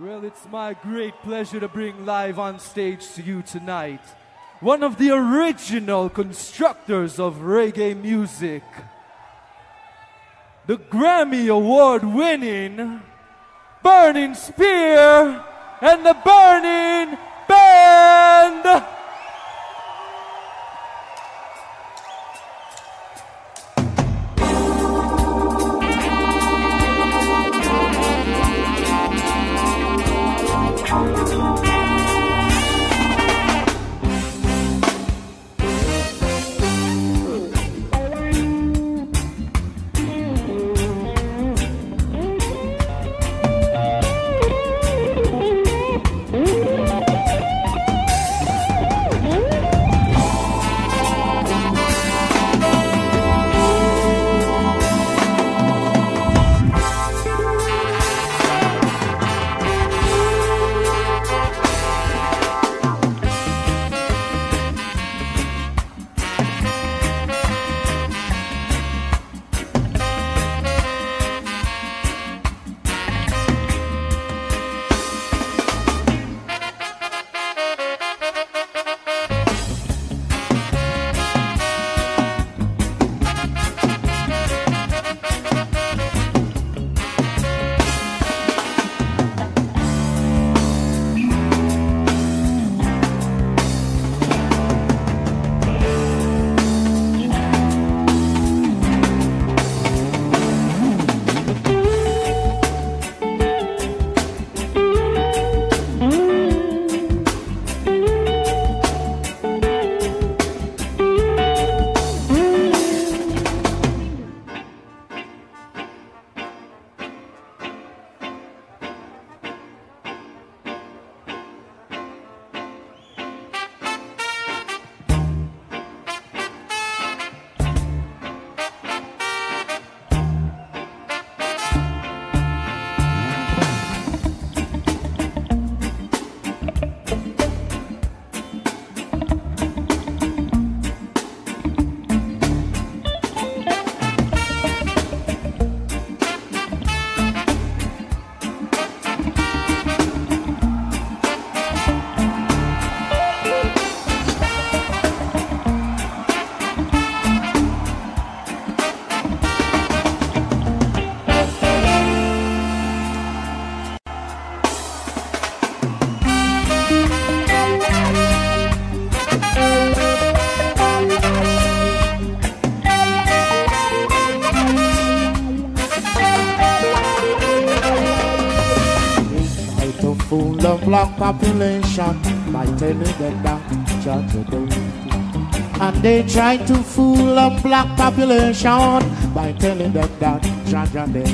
Well, it's my great pleasure to bring live on stage to you tonight one of the original constructors of reggae music, the Grammy Award winning Burning Spear and the Burning Band. Black population by telling them that Jah And they try to fool the black population by telling them that Jah dead.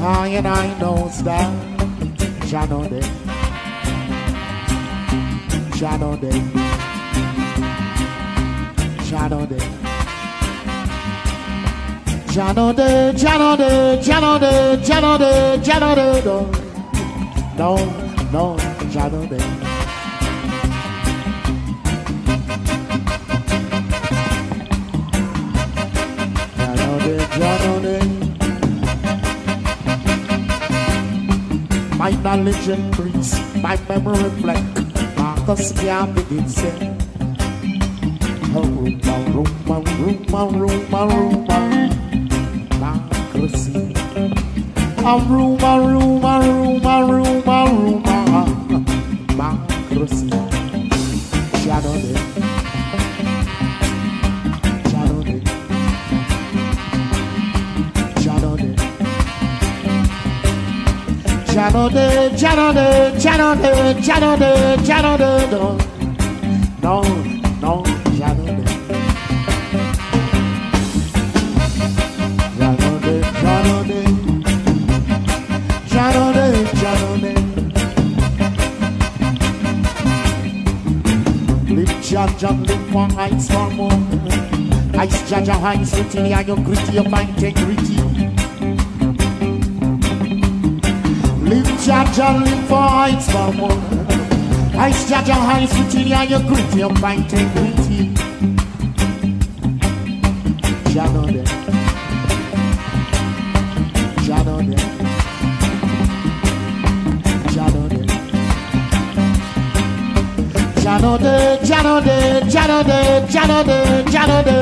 I and I knows that Jah no dead, Jah no dead day. Shadow day, shadow day. My knowledge increase, my memory reflect. Marcus can't begin say. Rumba, rumba, rumba, rumba, rumba. Marcus. A rumba, rumba, rumba, rumba. Janode, Janode, Janode, Janode, Janode, no, no, Live for heights for more. Oh. Ice Jah Jah heights, written in your gritty, your integrity. Jah Jah live for heights for more. Ice Jah Jah heights within you and your gritty your integrity. Jano de, Jano de, Jano de, Jano de, Jano de,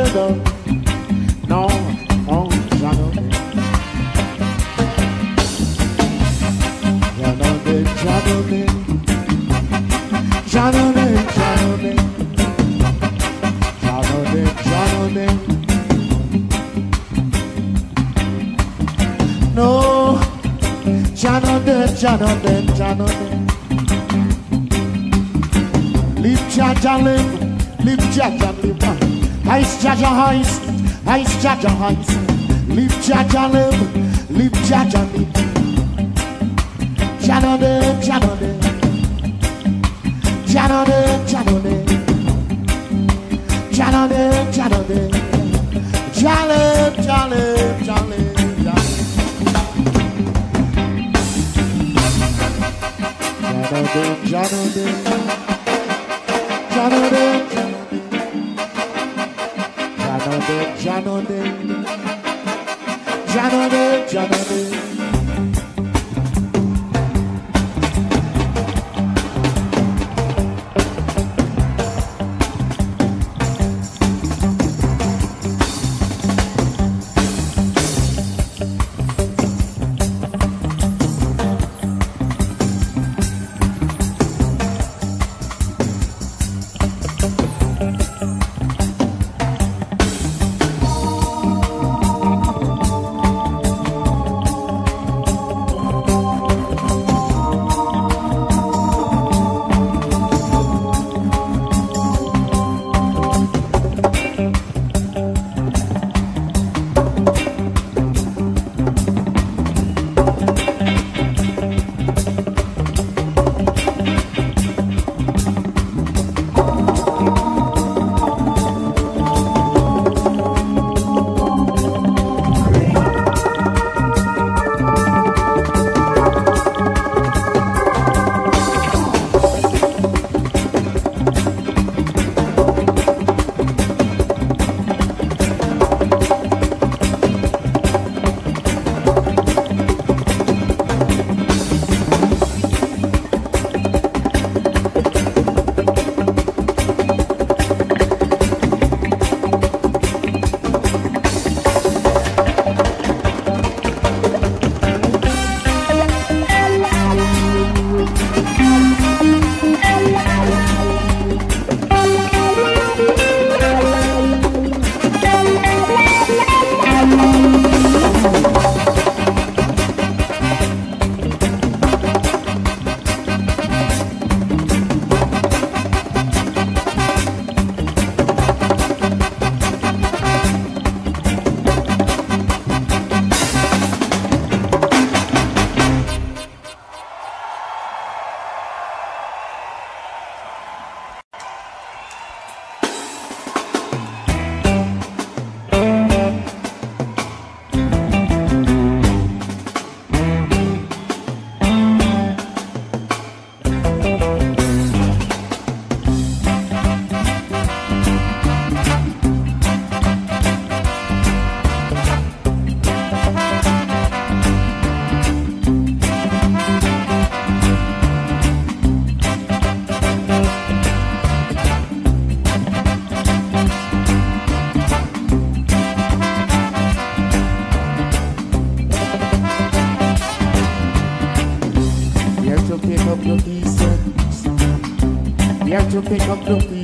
no, oh, Jano de. Jano de, Jano de, Jano de, Jano de, Jano de, Jano de. No, Jano de, Jano de, Jano de. Jaja live. Ice Jaja heist, ice Jaja heist. Live Jaja live, live Jaja live. Jano de, Jano de. Jano de, Jano de. Jano de, Jano de. Janode, Janode, Janode, Janode. trupe, choc trupe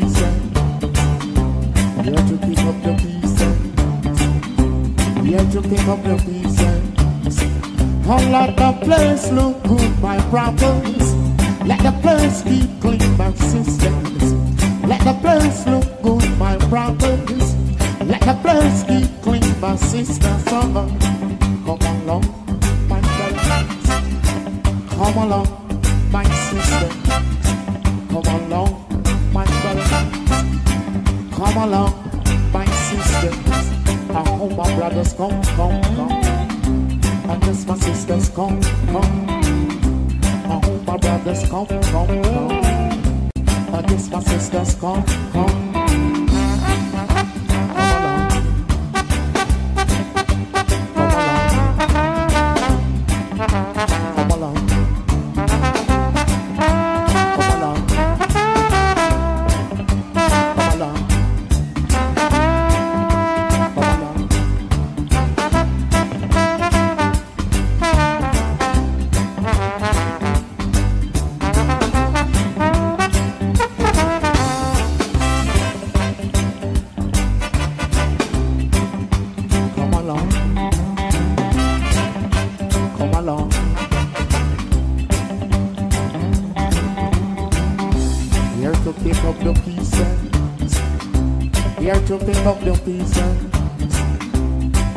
pieces.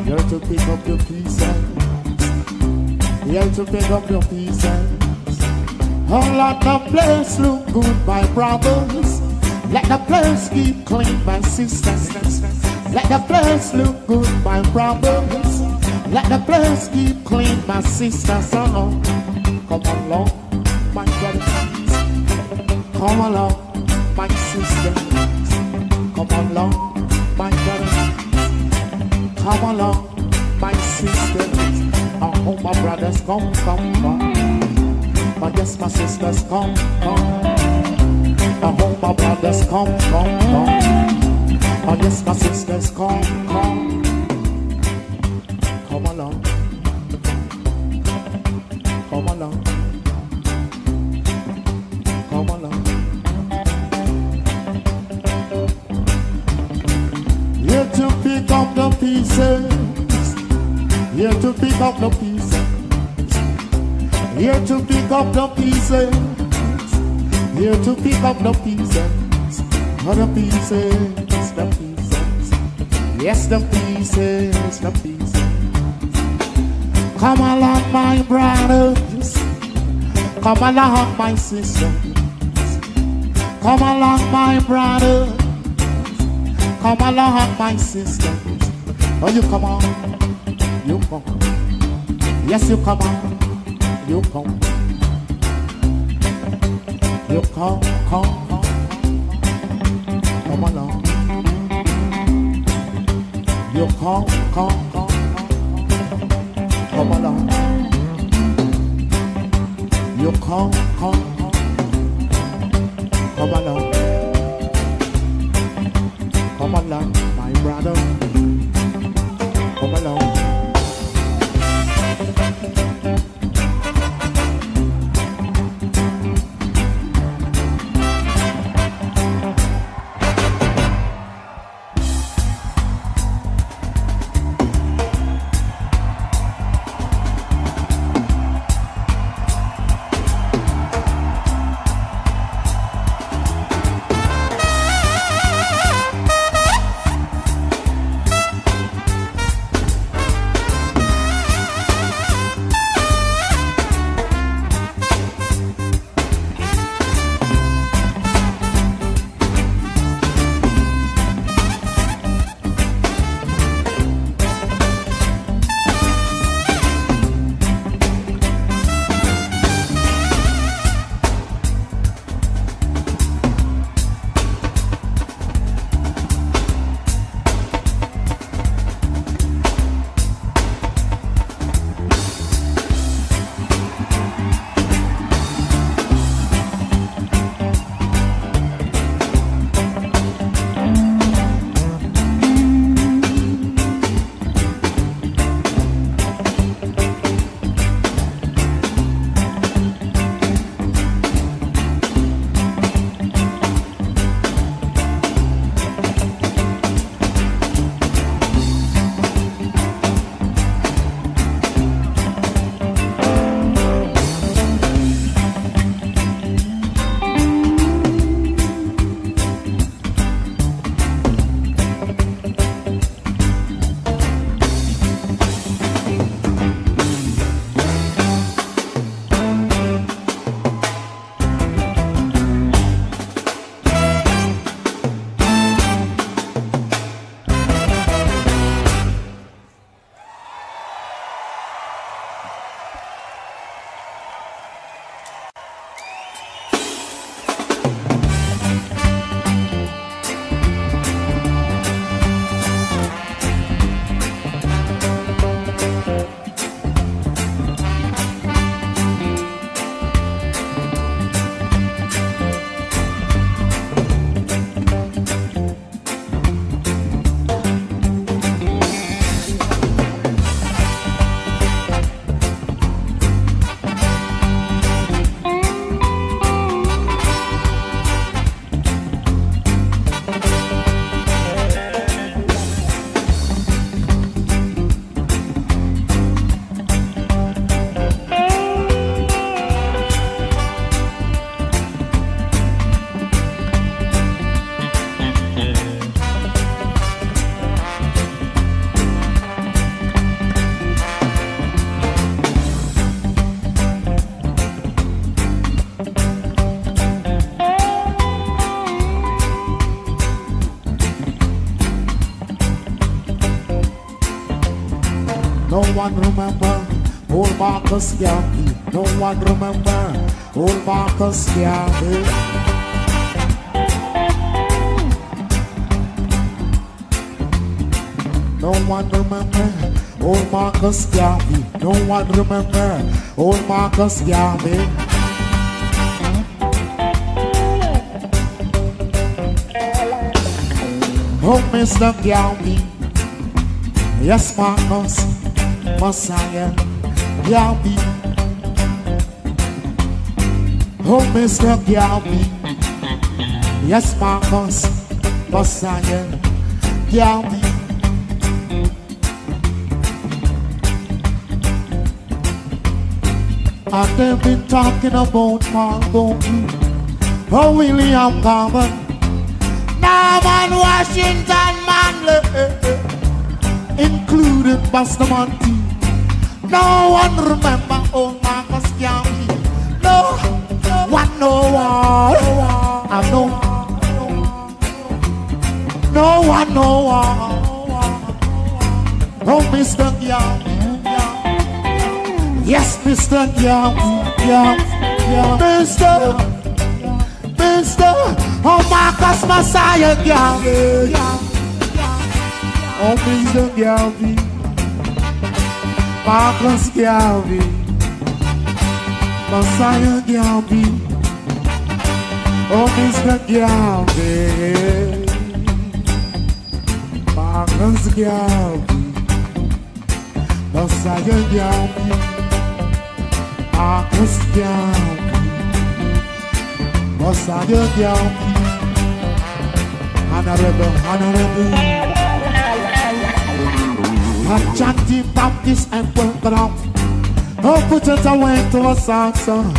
Here to pick up the pieces. Here to pick up the pieces. Oh, let the place look good, my brothers. Let the place keep clean, my sisters. Let the place look good, my brothers. Let the place keep clean, my sisters. Oh, come along, my brothers. Come along, my sisters. Come along. Come along, my sisters. Oh, my brothers, come, come, come. My yes, my sisters, come, come. Oh, my brothers, come, come, come. Oh, yes, my sisters, come. Come pieces. Here to pick up the pieces. The pieces, the pieces. Yes, the pieces, the pieces. Come along, my brothers. Come along, my sisters. Come along, my brothers. Come along, my sisters. Oh, you come on. You come. Yes, you come on. You come. Come, come, come. Come along. You come, come, come. Come along. You come, come. Come along. Come along, my brother. One remember old Marcus Garvey. No one remember old Marcus Garvey. No one remember old Marcus Garvey. No one remember old Marcus Garvey. Oh, Mr. Garvey. Yes, Marcus, Messiah, Garvey. Oh, Mr. Garvey. Yes, Marcus, Messiah, Garvey. And they've been talking about Margot, oh, William Gordon, Norman Washington, Manley eh, eh, eh, including Bustamante. No one remember old Marcus Garvey. No, one, no one. I know. No one, no one. Oh, Mr. Garvey. Yes, Mr. Garvey. Yeah, Mr. Mr. Oh, Marcus Messiah Garvey. On Mr. Garvey, Marcus Garvey, Messiah Garvey, Oh Mr. Garvey, Marcus Garvey, Messiah Garvey, Marcus Garvey, Messiah Garvey, Honorable, Honorable. I'm chanting Baptist and welcome. Oh, put it away to a song, song.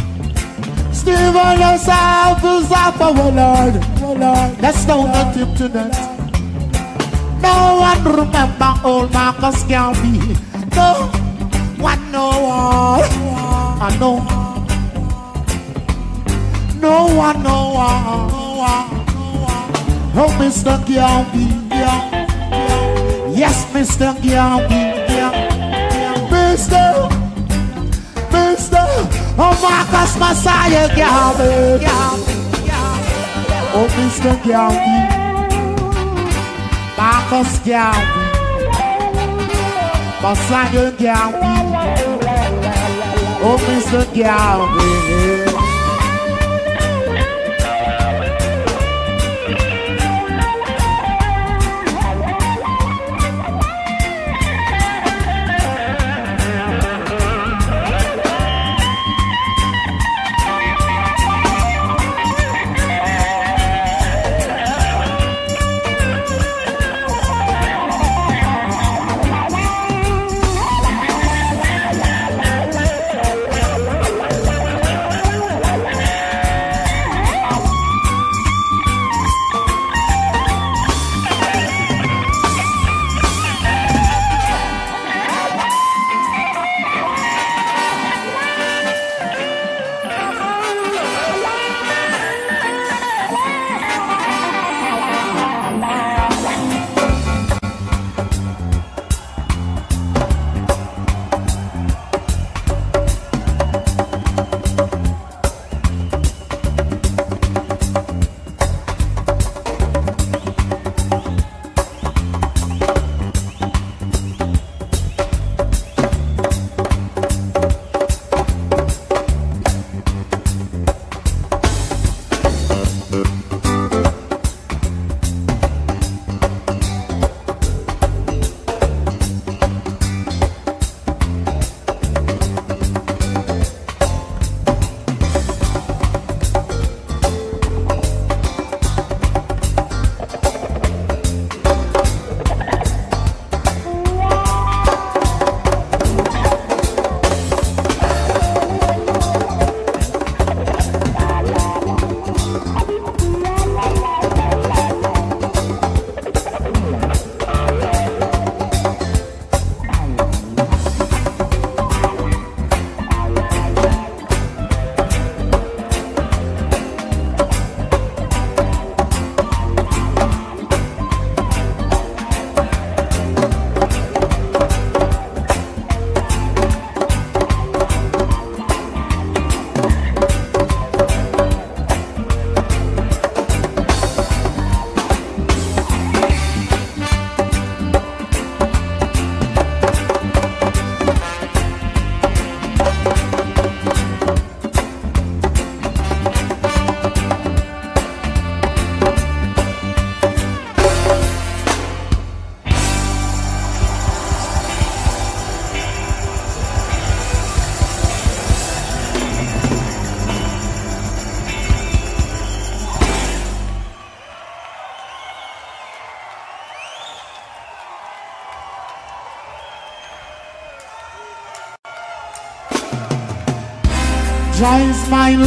Stephen yourself is up, oh Lord, oh Lord. Let's go at him tonight. No one remember old Marcus Garvey. No one, no one. I know. No one, no one. Oh, Mr. Garvey, yeah. Yes, Mr. Garvey. Mr. Mr. Oh, Marcus Messiah Garvey. Oh, Mr. Garvey. Marcus Garvey. Messiah Garvey. Oh, Mr. Garvey.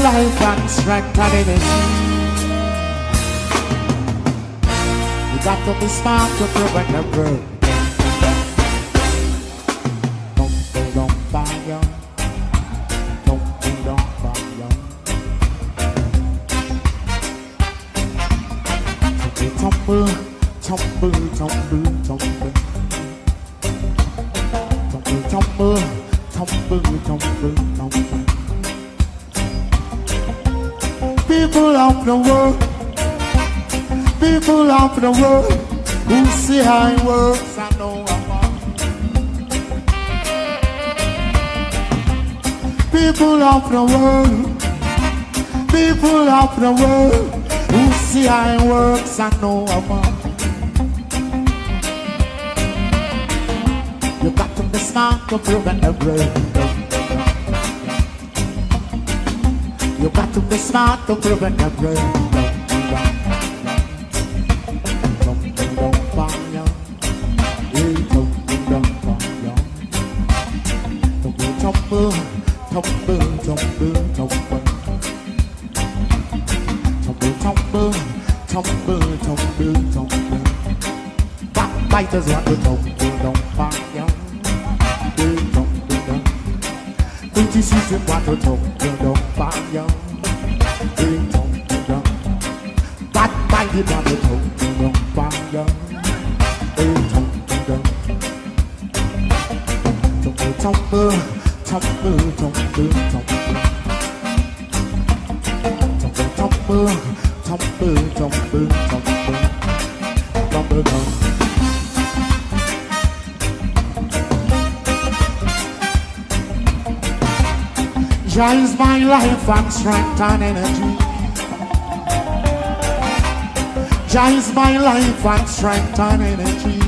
Life and strength and energy. You got to be smart to prevent the growth. The world, who see how it works, I know. People of the world, people of the world, who see how it works, I know I'm on. You got to be smart to prevent the break. You got to be smart to prevent the brain. Jah is my life and strength and energy. Jah is my life and strength and energy.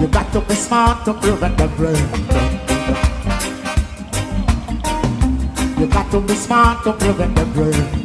You got to be smart to prevent the brain. You got to be smart to prevent the brain.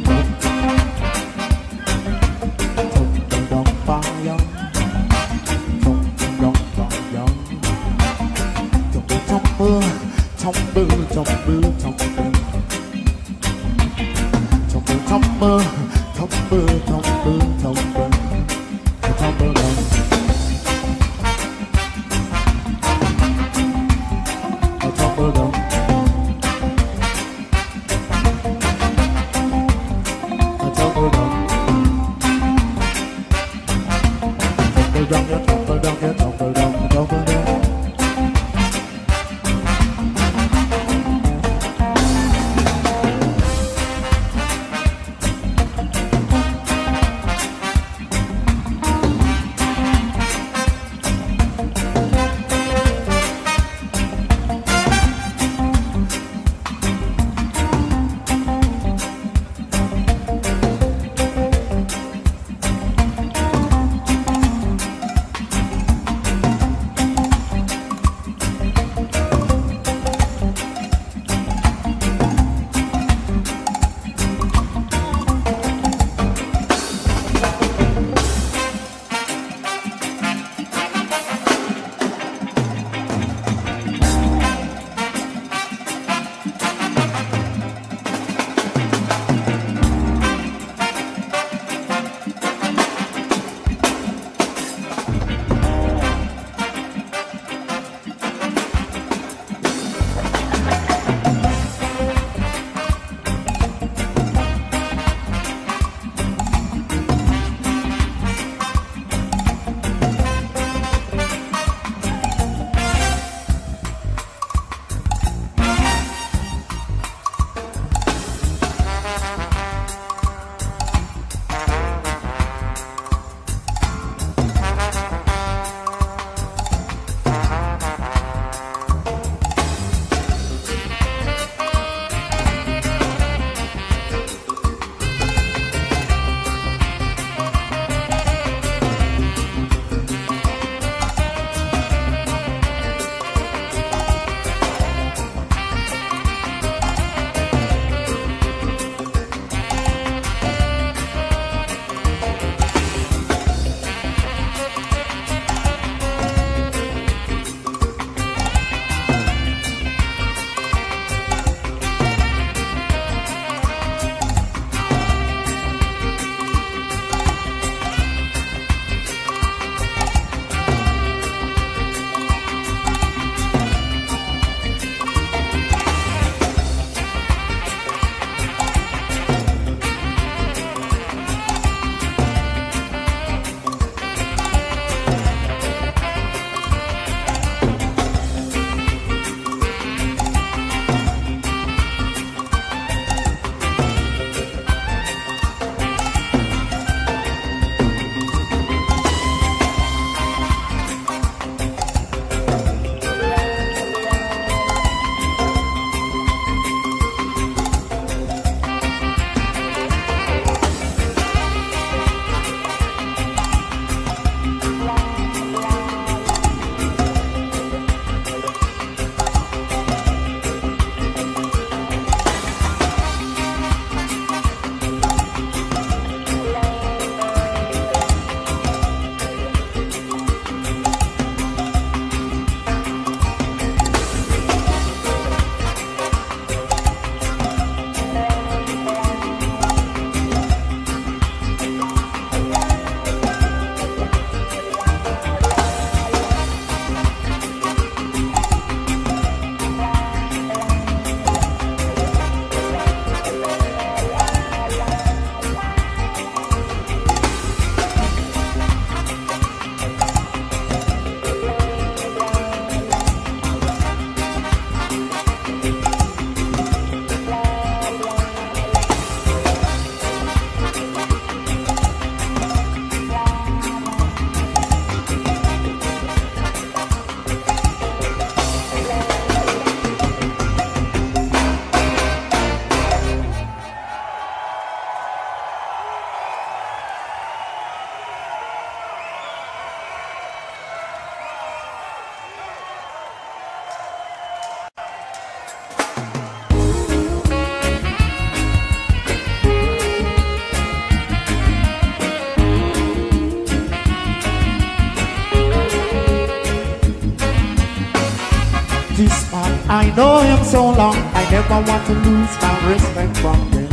So long, I never want to lose my respect from him.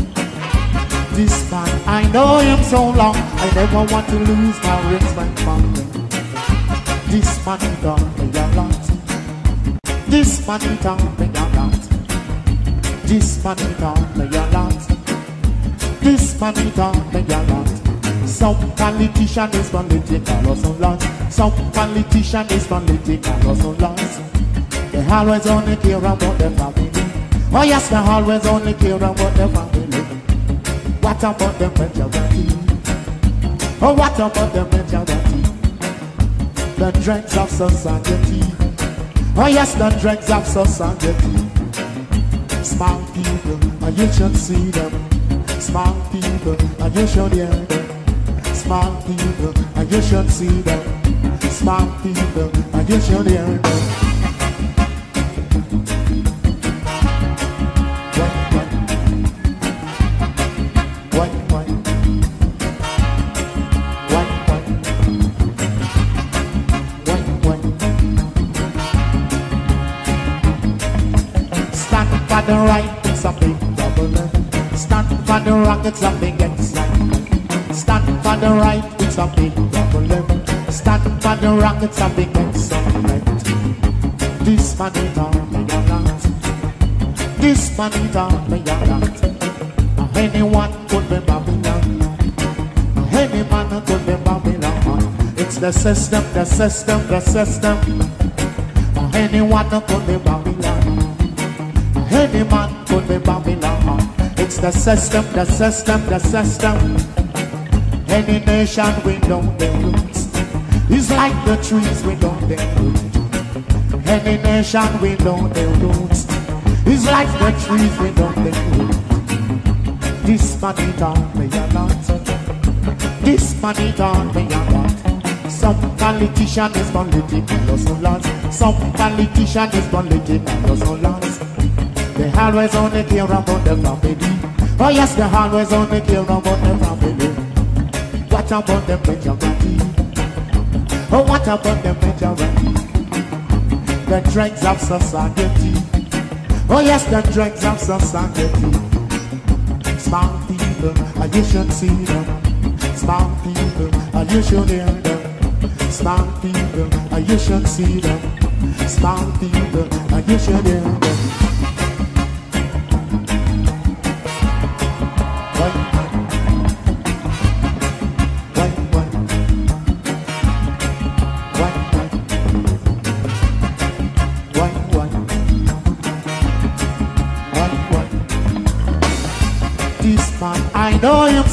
This man, I know him so long, I never want to lose my respect from him. This man, taught me a lot. This man, taught me a lot. This man, taught me a lot. This man, taught me a lot. Some politician is political or some lots. Some politician is political or some lots. They always only care about their family. Oh yes, they always only care about their family. What about the majority? Oh, what about the majority? The dregs of society. Oh yes, the dregs of society. Smart people, and you should see them. Smart people, and you should hear them. Smart people, and you should see them. Smart people, and you should hear them. The right, it's a big problem. Stand for the wrong, it's a big excitement. Stand for the right, it's a big problem. Stand for the wrong, it's a big excitement. This man is on me a lot. This man is on me a lot. Anyone could be Babylon. Any man could be Babylon. It's the system, the system, the system. Anyone could be Babylon. Any man could be Babylon. It's the system, the system, the system. Any nation without their roots is like the trees without their roots. Any nation without their roots is like the trees without their roots. This money me a lot. This money me a lot. Some politician is political, so lost. Some politician is political, so lost. They always only care about the family. Oh yes, they always only care about the family. What about the majority? Oh, what about the majority? The dregs of society. Oh yes, the dregs of society. Smart people, and you should see them. Smart people, and you should hear them. Smart people, and you should see them. Smart people, and you should hear them.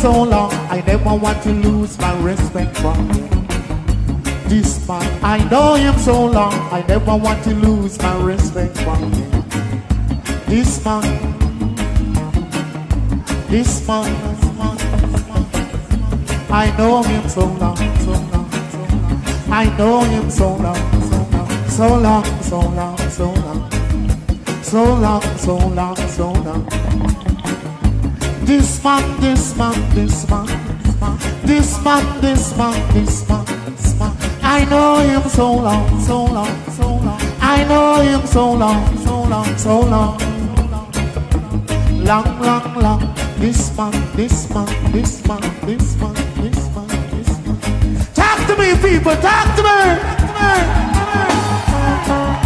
So long, I never want to lose my respect for him. This man, I know him so long, I never want to lose my respect for him. This man, this man, I know him so long, so long, so long. I know him so long, so long, so long, so long, so long, so long, so long, so long. This man, this man, this man, this man, this man, this man, this man. I know him so long, so long, so long. I know him so long, so long, so long. Long, long, long. This man, this man, this man, this man, this man, this man. Talk to me, people. Talk to me. Talk to me. Come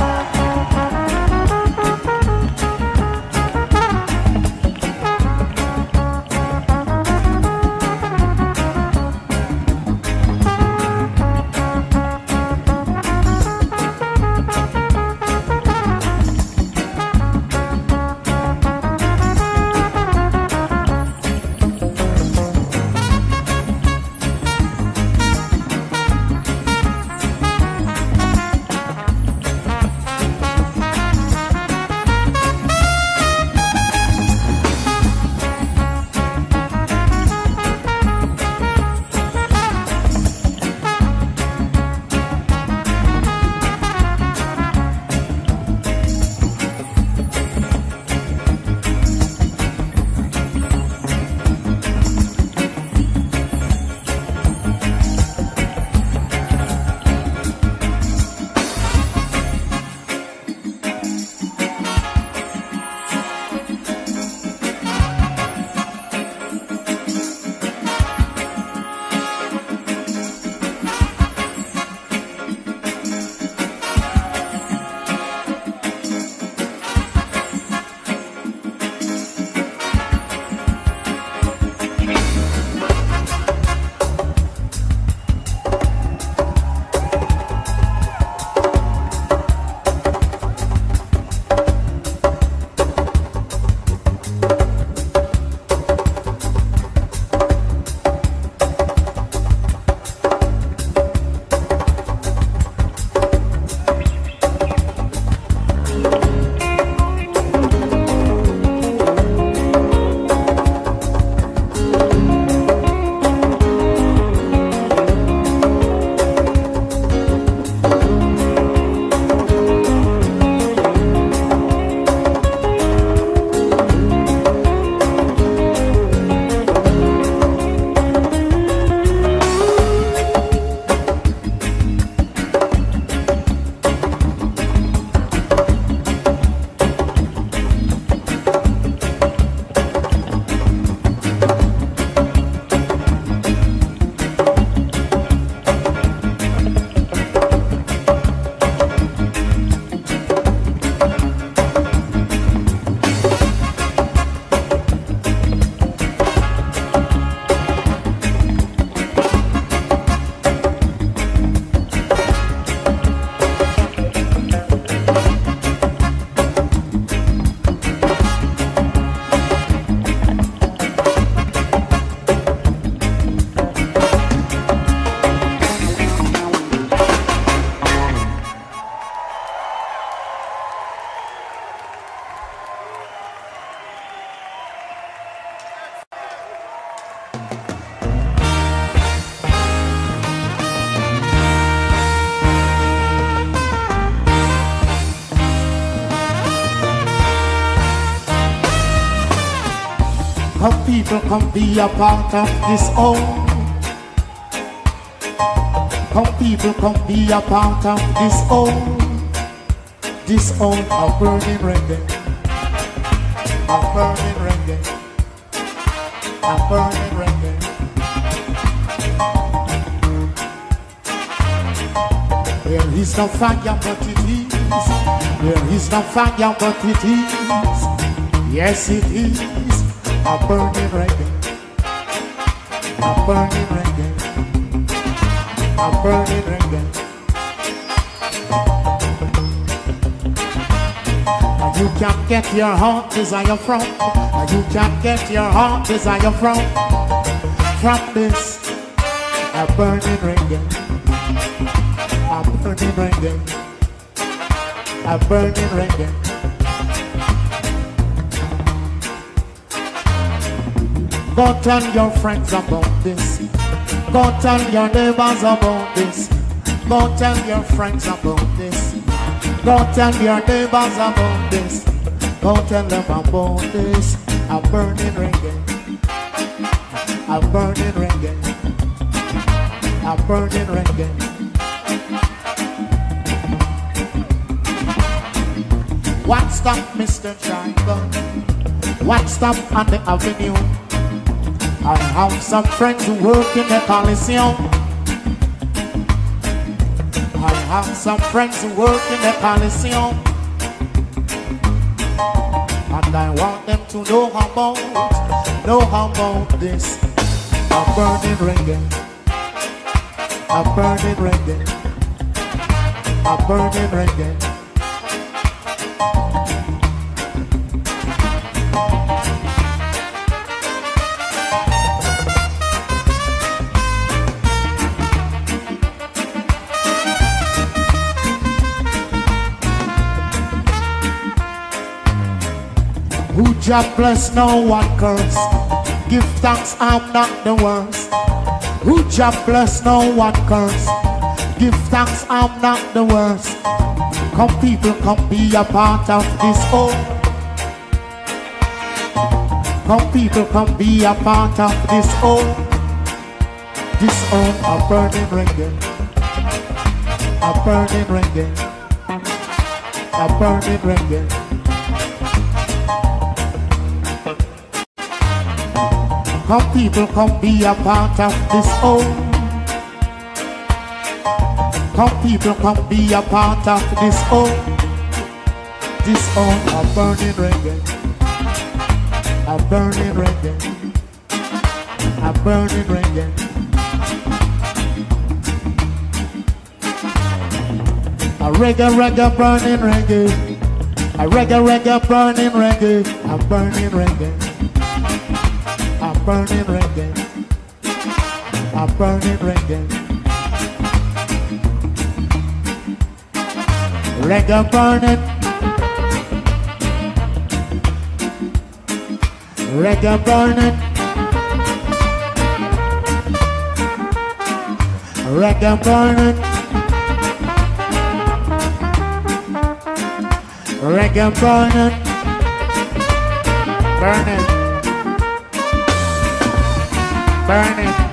people, come be a part of this home. Come people, come be a part of this home. This home of burning reggae. A burning reggae. A burning reggae. There is no fire but it is. There is no fire but it is. Yes it is. A burning reggae. A burning reggae. A burning reggae. And you can get your heart desire from. And you can get your heart desire from. From this. A burning reggae. A burning reggae. A burning reggae. Go tell your friends about this. Go tell your neighbors about this. Go tell your friends about this. Go tell your neighbors about this. Go tell them about this. A burning reggae. A burning reggae. A burning reggae. One stop, Mr. Driver. One stop on the avenue. I have some friends who work in the Coliseum. I have some friends who work in the Coliseum. And I want them to know about, know about this. A burning reggae. A burning reggae. A burning reggae. Just bless no one curse. Give thanks, I'm not the worst. Who just bless no one curse. Give thanks, I'm not the worst. Come people, come be a part of this home. Come people, come be a part of this home. This home a burning reggae. A burning reggae. A burning reggae. Come people, come be a part of this home. Come people, come be a part of this home. This home a burning reggae. A burning reggae. A burning reggae. A reggae, reggae, burning reggae. A reggae, reggae, burning reggae. A burning reggae. Burning reggae. A burning reggae. Reggae burning. Reggae burning. Reggae burning. Reggae burning. Burning. Burning.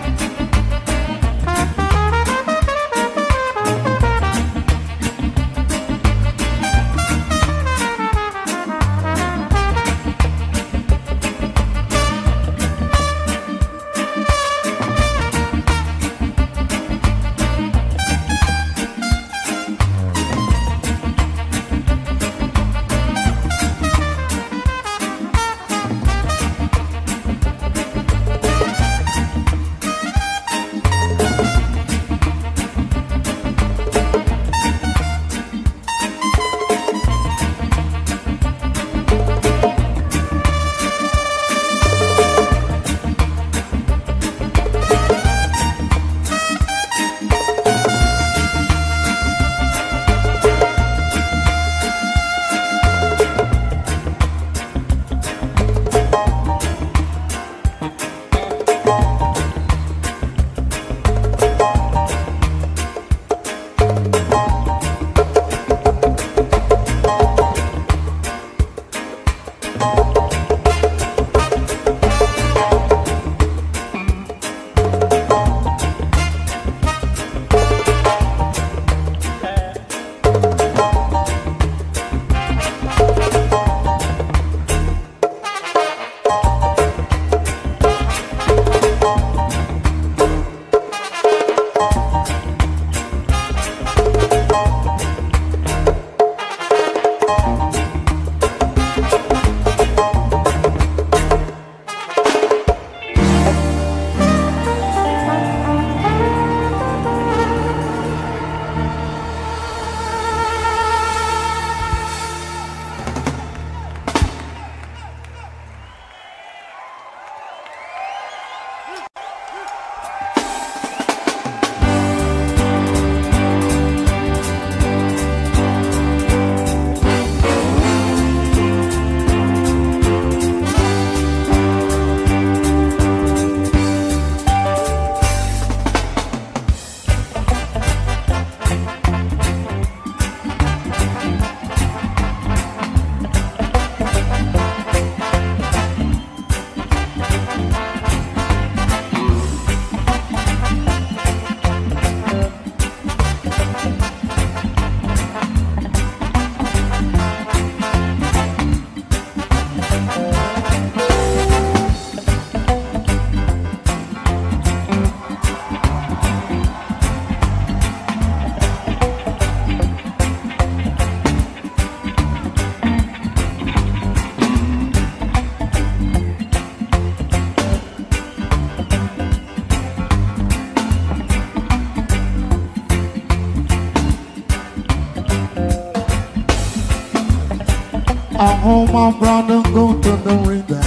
My brother, go to the river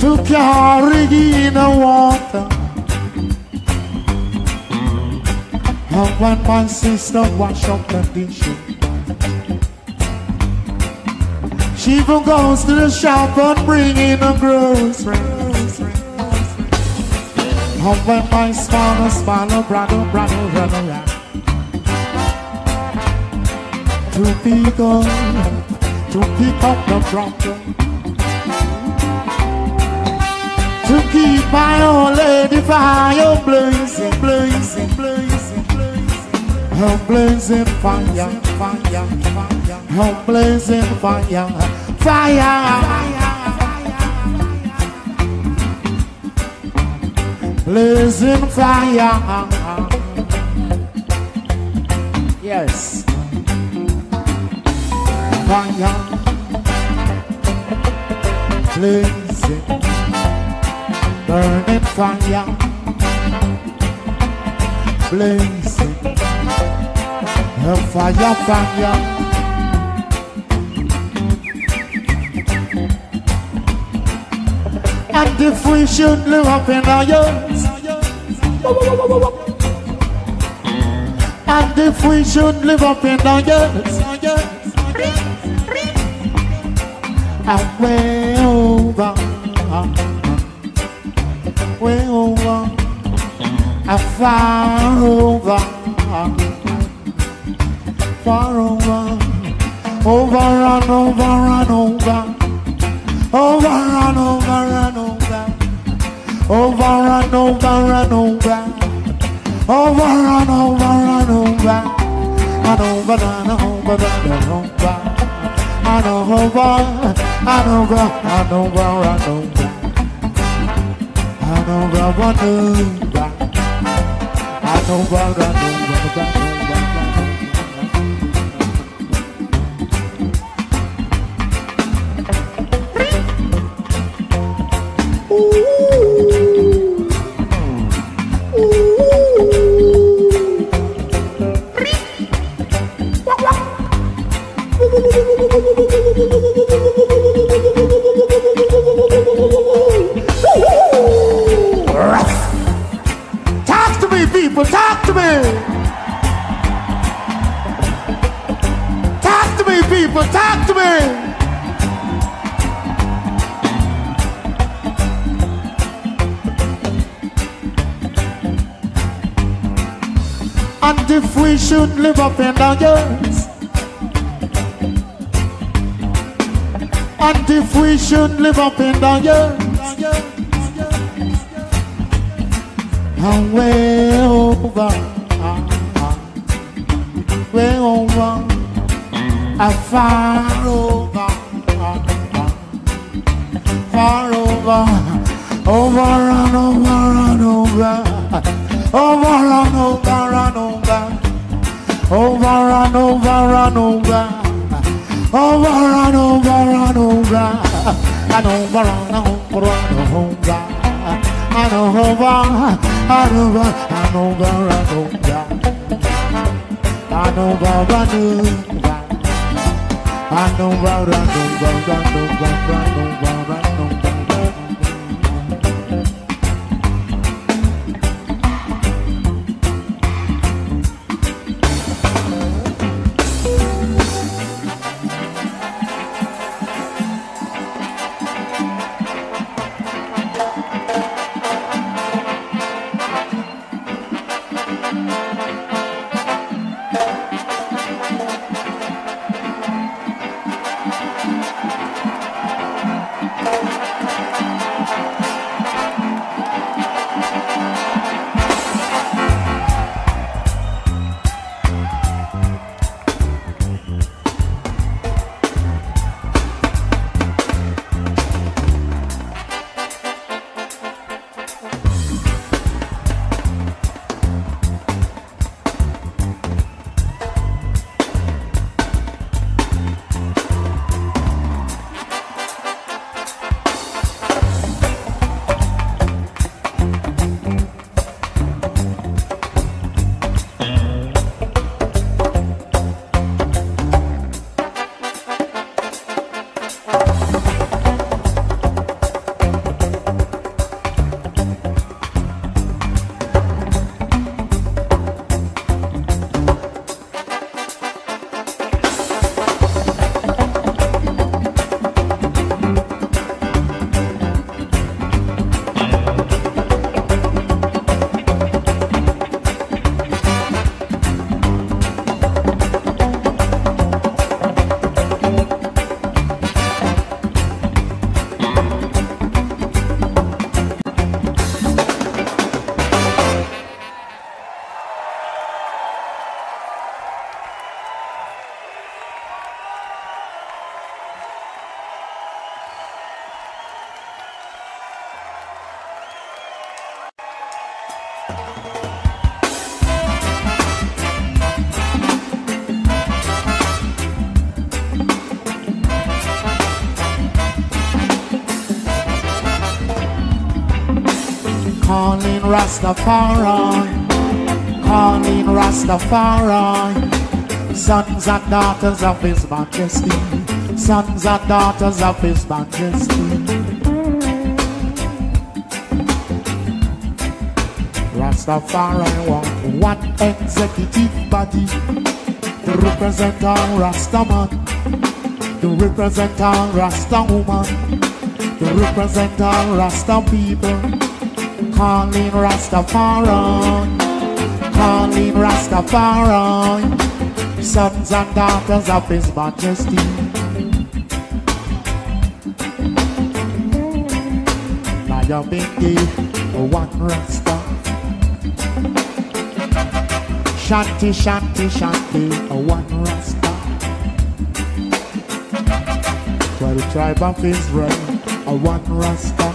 to carry in the water. And when my sister wash up the dishes, she even goes to the shop and bring in the groceries. And when my smaller, smaller brother, brother, brother, brother to pick up, to pick up the problem. To keep my old lady fire blazing, blazing, blazing, blazing. Her blazing fire, fire, fire. Her blazing fire, fire. Blazing fire. Yes fire blazing, burning fire blazing, a fire, fire. And if we should live up in our years, and if we should live up in our years, Way over, way over, far over, far over, over and over and over, over and over and over, over and over and over, over and over and over, and over and over and over. Know over, I know over, I know over, I know over. I know over, I know over. I know over, I know over, live up in the years. And if we should live up in the years, and way over, way over, and far over, far over, over and over and over, over and over and over over and over and over, over and over and over, and over and over and over, and over and over and over and over, and over and over, and over and over and over and over. Rastafari, calling Rastafari. Sons and daughters of His Majesty, sons and daughters of His Majesty. Rastafari want one executive body to represent all Rastaman, to represent our Rasta woman, to represent our Rasta people. Calling Rastafari, calling Rastafari sons and daughters of His Majesty. Your big one rasta. Shanty, shanty, a one rasta. For the tribe of Israel, one rasta.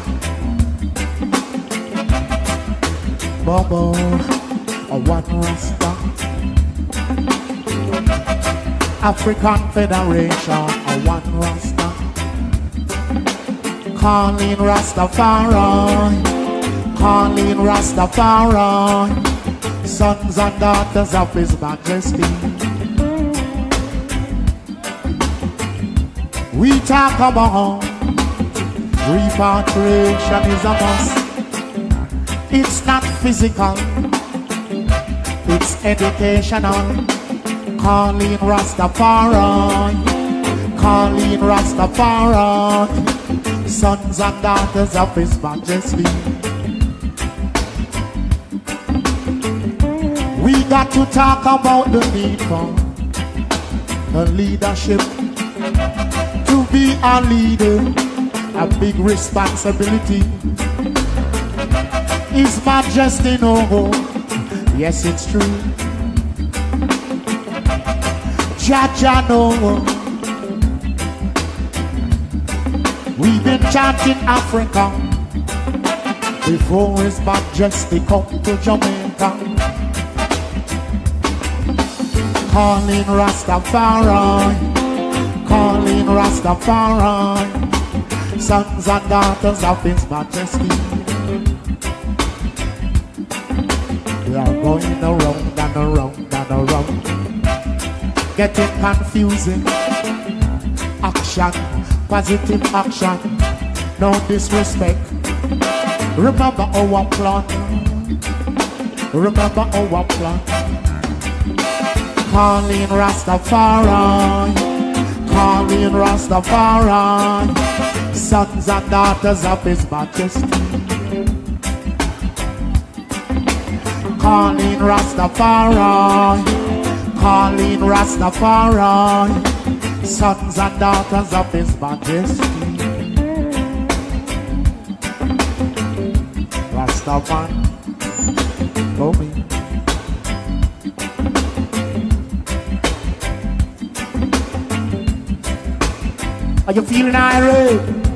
Bobo, a one rasta. African Federation, a one Rasta. Calling Rastafari, calling Rastafari, sons and daughters of His Majesty. We talk about repatriation is a must. It's not physical, it's educational calling Rastafari, calling Rastafari, sons and daughters of His Majesty. We got to talk about the need for the leadership. To be a leader, a big responsibility. His Majesty, no, yes, it's true. Jaja no. We've been chanting Africa before His Majesty come to Jamaica. Calling Rastafari, calling Rastafari, sons and daughters of His Majesty. Are going around and around and around getting confusing. Action, positive action, no disrespect. Remember our plan. Remember our plan. Calling Rastafari, calling Rastafari, sons and daughters of His Majesty. Calling Rastafari calling Rastafari, sons and daughters of His Majesty. Rastafari, go me. Are you feeling irate?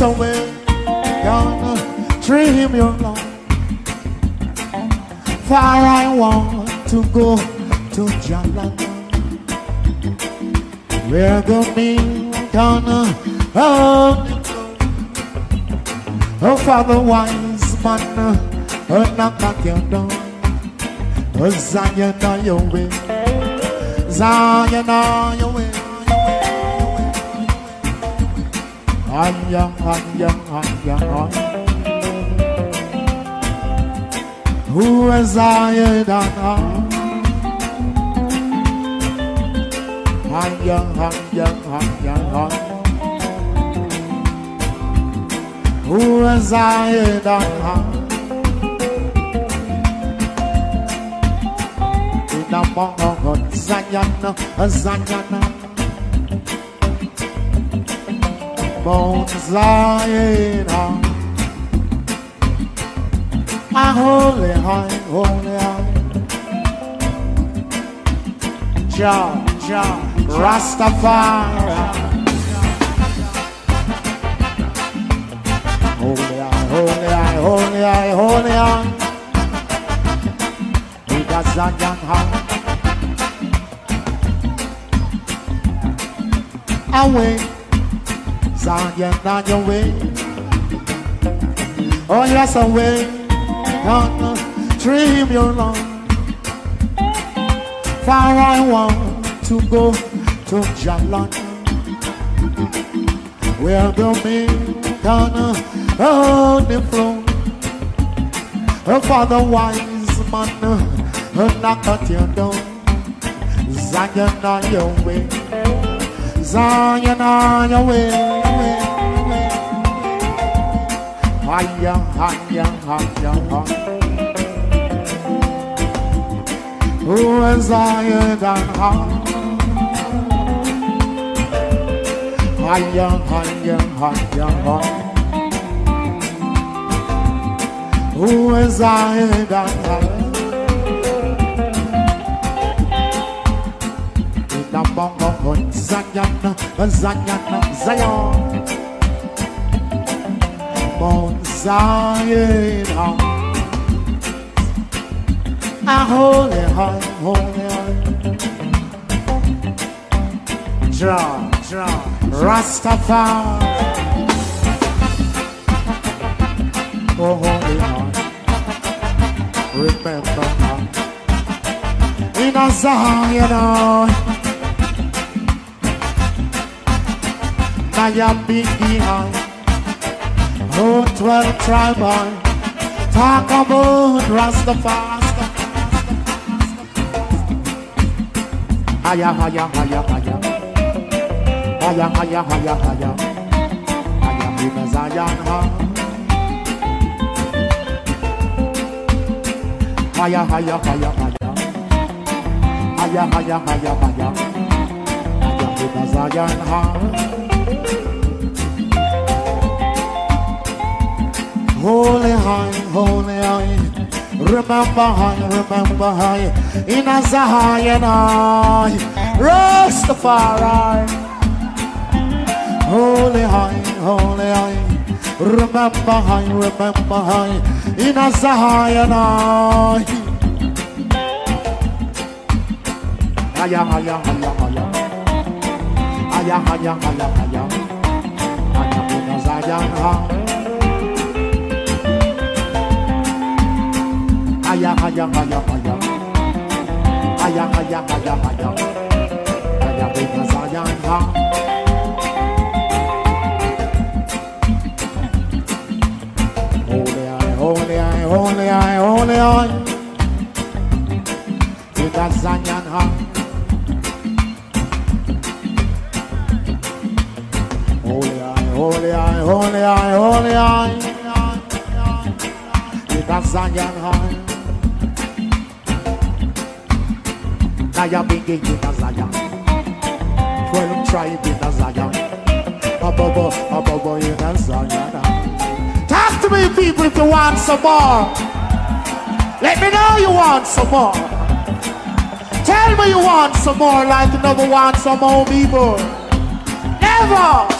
Away, gonna dream your love. Far I want to go to Jalana. Where the mean gonna oh, oh Father wise man, oh knock knock your door. Oh Zion on your way. Zion on your way. Aya, aya, aya, aya. Who is Zion on? Aya, aya, aya, aya. Who is Zion on? Namong Zion, Zion, Mount Zion, a holy high, holy high. Jah, Jah, Rastafari. Holy high, holy high, holy high, holy high. We got Zion high. away. Zion on your way. Oh, yes, away. Gonna dream your love. Far I want to go to Jalan. Where the men gonna hold the flow. Oh, Father wise man, uh, knock at your door. Zion on your way. Zion on your way. Higher, higher, higher, higher. Who is Zion on high? Higher, higher, higher, higher. Who is Zion on high? Namong Zion, Zion, Zion. Mount Zion, a holy high, holy high. Draw, draw, Rastafari. Oh, holy high. Remember high. In a Zion, I am big behind. Oh, 12 tribe boy. Talk about Rastafari. Haya, haya, haya, haya. Haya, haya, haya, haya. Haya, in Zion, ha. Haya, haya, haya, haya. Haya, haya, haya, haya. Haya, in Zion, Holy high, holy high. Remember high, remember high. In a Zion high. Rastafari. Holy high, holy high. Remember high, remember high. In a Zion high. Higher, higher, higher, higher. Higher, higher, higher, higher. Higher in a Zion high. higher, higher, higher, higher. Higher, higher, higher, higher. Higher because Zion high. Holy eye, holy eye, holy eye, holy eye. Because Zion high. Holy eye, holy eye, holy eye, holy eye. Because Zion high. Naya big in a Zion. Twelve tribe in a Zion. Ababa, ababa in a Zion. Talk to me, people, if you want some more. Let me know you want some more. Tell me you want some more, like you never want some more people. Never.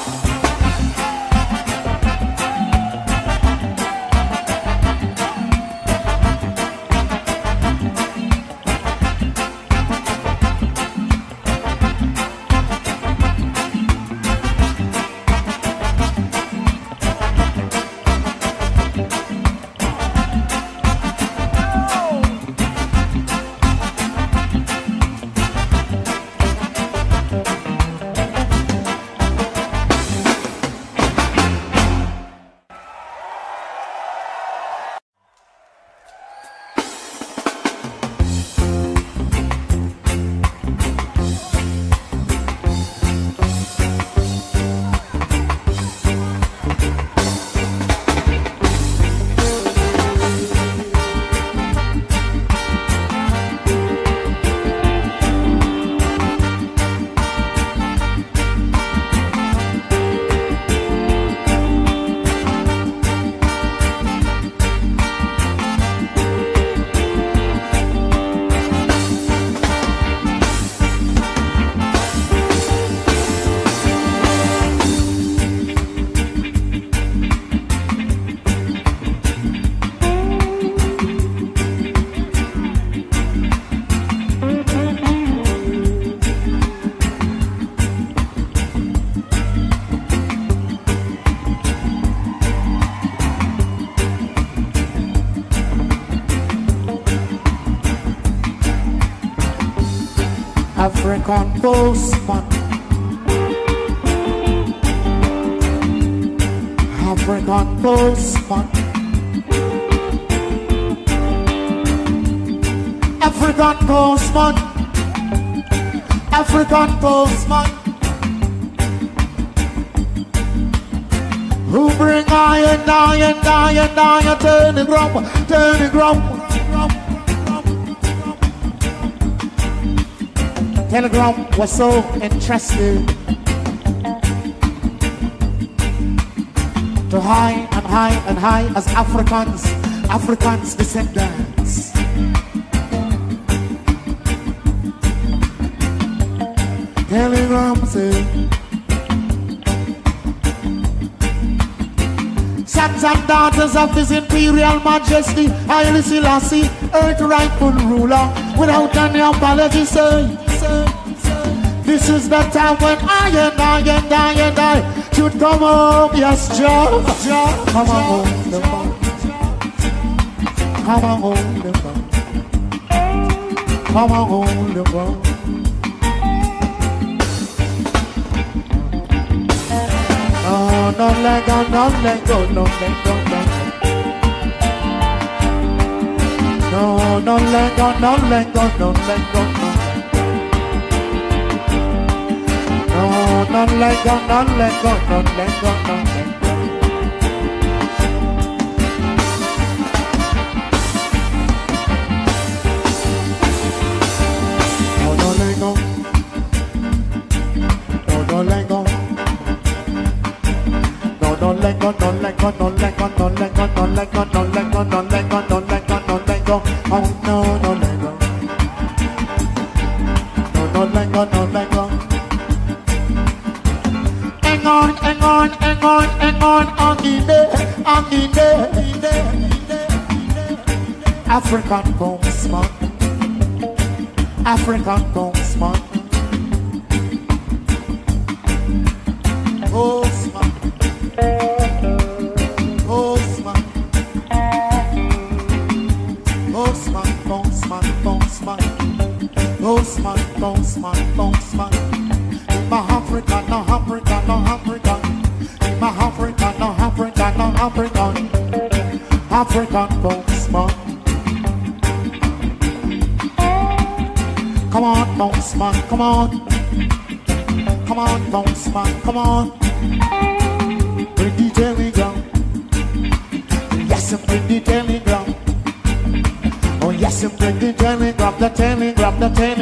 Postman. African postman. African postman. African postman. Who bring iron, iron, iron, iron, turn the drum, turn the drum. Telegram was so interested to high and high and high as Africans, Africans descendants. Telegram said, sons and daughters of His Imperial Majesty, Haile Selassie, earth rightful ruler, without any apology, say. This is the time when I and I and I and I should come home. Yes, Joe. Joe. Come on home, the phone. Come on home, the phone. Come on home, the phone. Oh, oh, oh, no, no let go, no let go, no let go, no. No, no let go, no let go, no let go, none let go, none let go, none let go, none let go. Oh no, no, let go. No, no, let go, no, let go hang on, hang on, hang on, hang on, on the day, on the day. African postman, African postman, postman, come on. Come on, postman, come on. Bring the telegram. Yes, bring the telegram. Oh, yes, bring the telegram, the telegram, the telegram.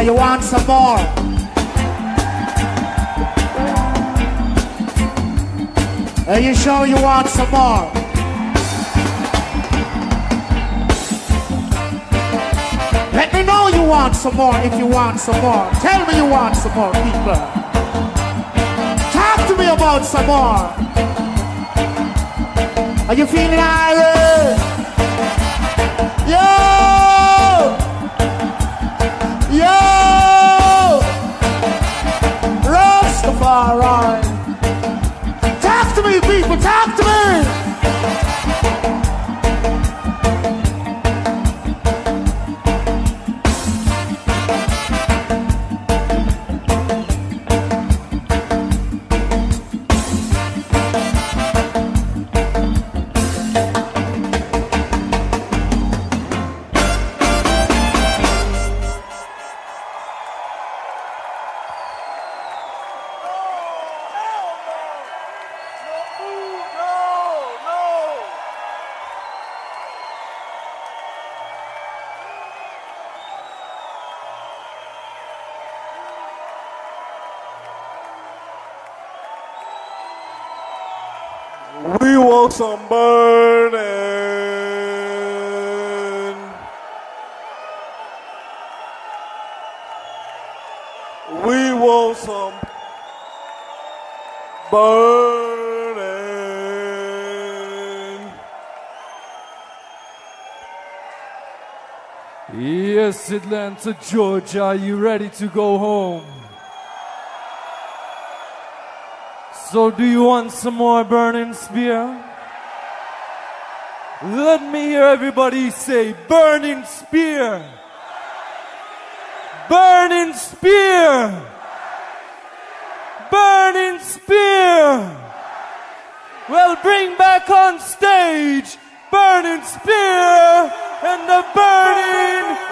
So you want some more? Are you sure you want some more? Let me know you want some more if you want some more. Tell me you want some more, people. Talk to me about some more. Are you feeling Irish? Some burning. We want some burning. Yes, Atlanta, Georgia, are you ready to go home? So, do you want some more burning spear? Let me hear everybody say, burning spear. Burning spear. Burning spear. Well, bring back on stage Burning Spear and the Burning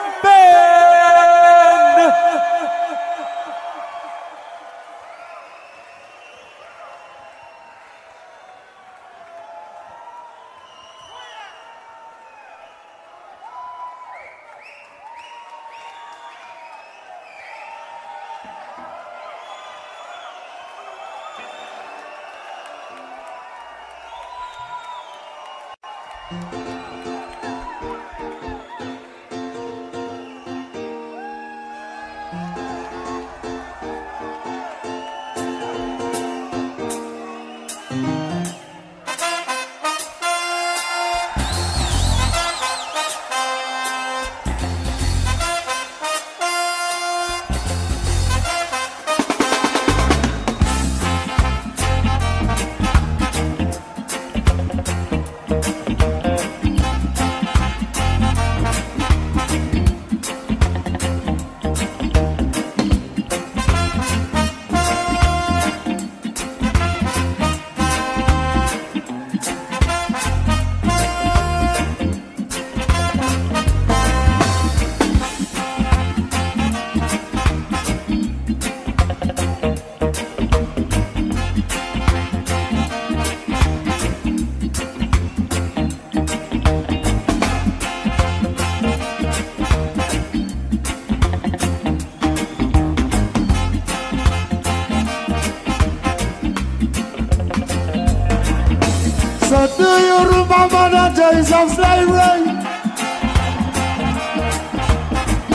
of slavery.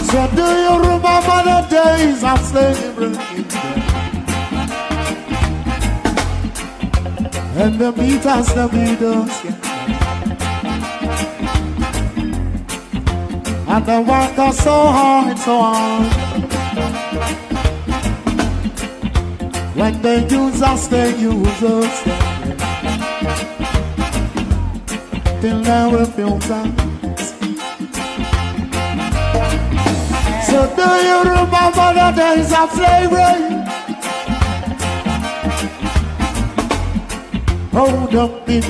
So do you remember the days of slavery? And the beaters, the beaters, yeah. And the work was so hard, so hard. When they use us, they use us. Yeah. Till now refuse So do you remember the days of slavery? Hold up in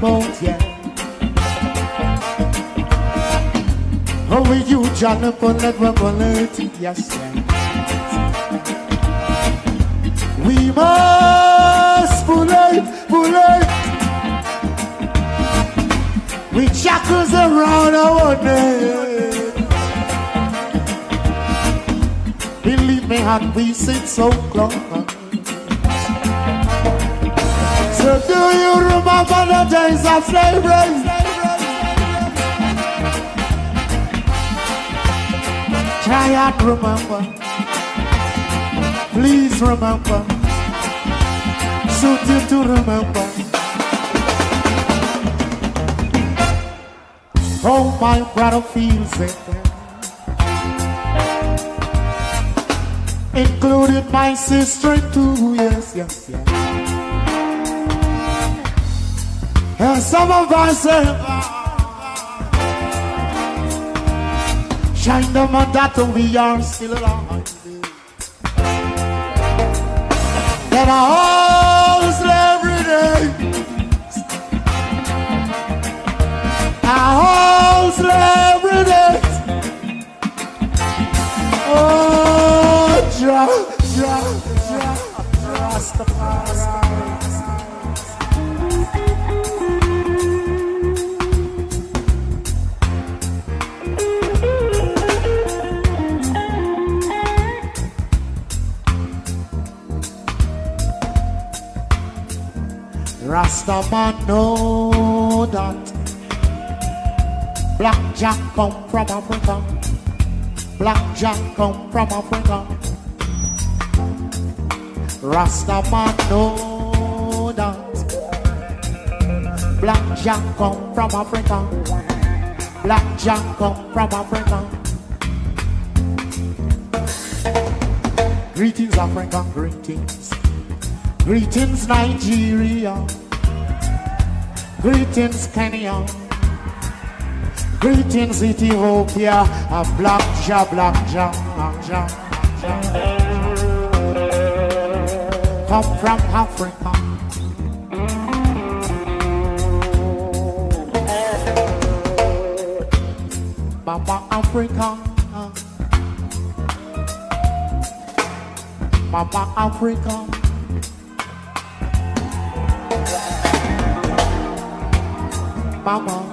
boats, yeah. Oh, with you, John, upon that quality, yes, yeah. We must pull it, pull it. We shackles around our neck. Believe me, and we sit so close. So do you remember the days of slavery? Try and remember. Please remember. Suit you to remember. Oh, my brother feels it. included my sister too. Yes, yes, yes. And some of us say, shine the on that we are still alive. That I hustle Our whole slavery days. Oh, dra, dra, dra, Rastaman know that Jack come from Africa. Black Jack come from Africa. Rastaman know that Black Jack come from Africa. Black Jack come from Africa. Greetings, Africa, greetings. Greetings, Nigeria. Greetings, Kenya. Greetings, Ethiopia. A black ja, black ja, ja, ja. Come from Africa. Mama Africa. Mama Africa. Mama.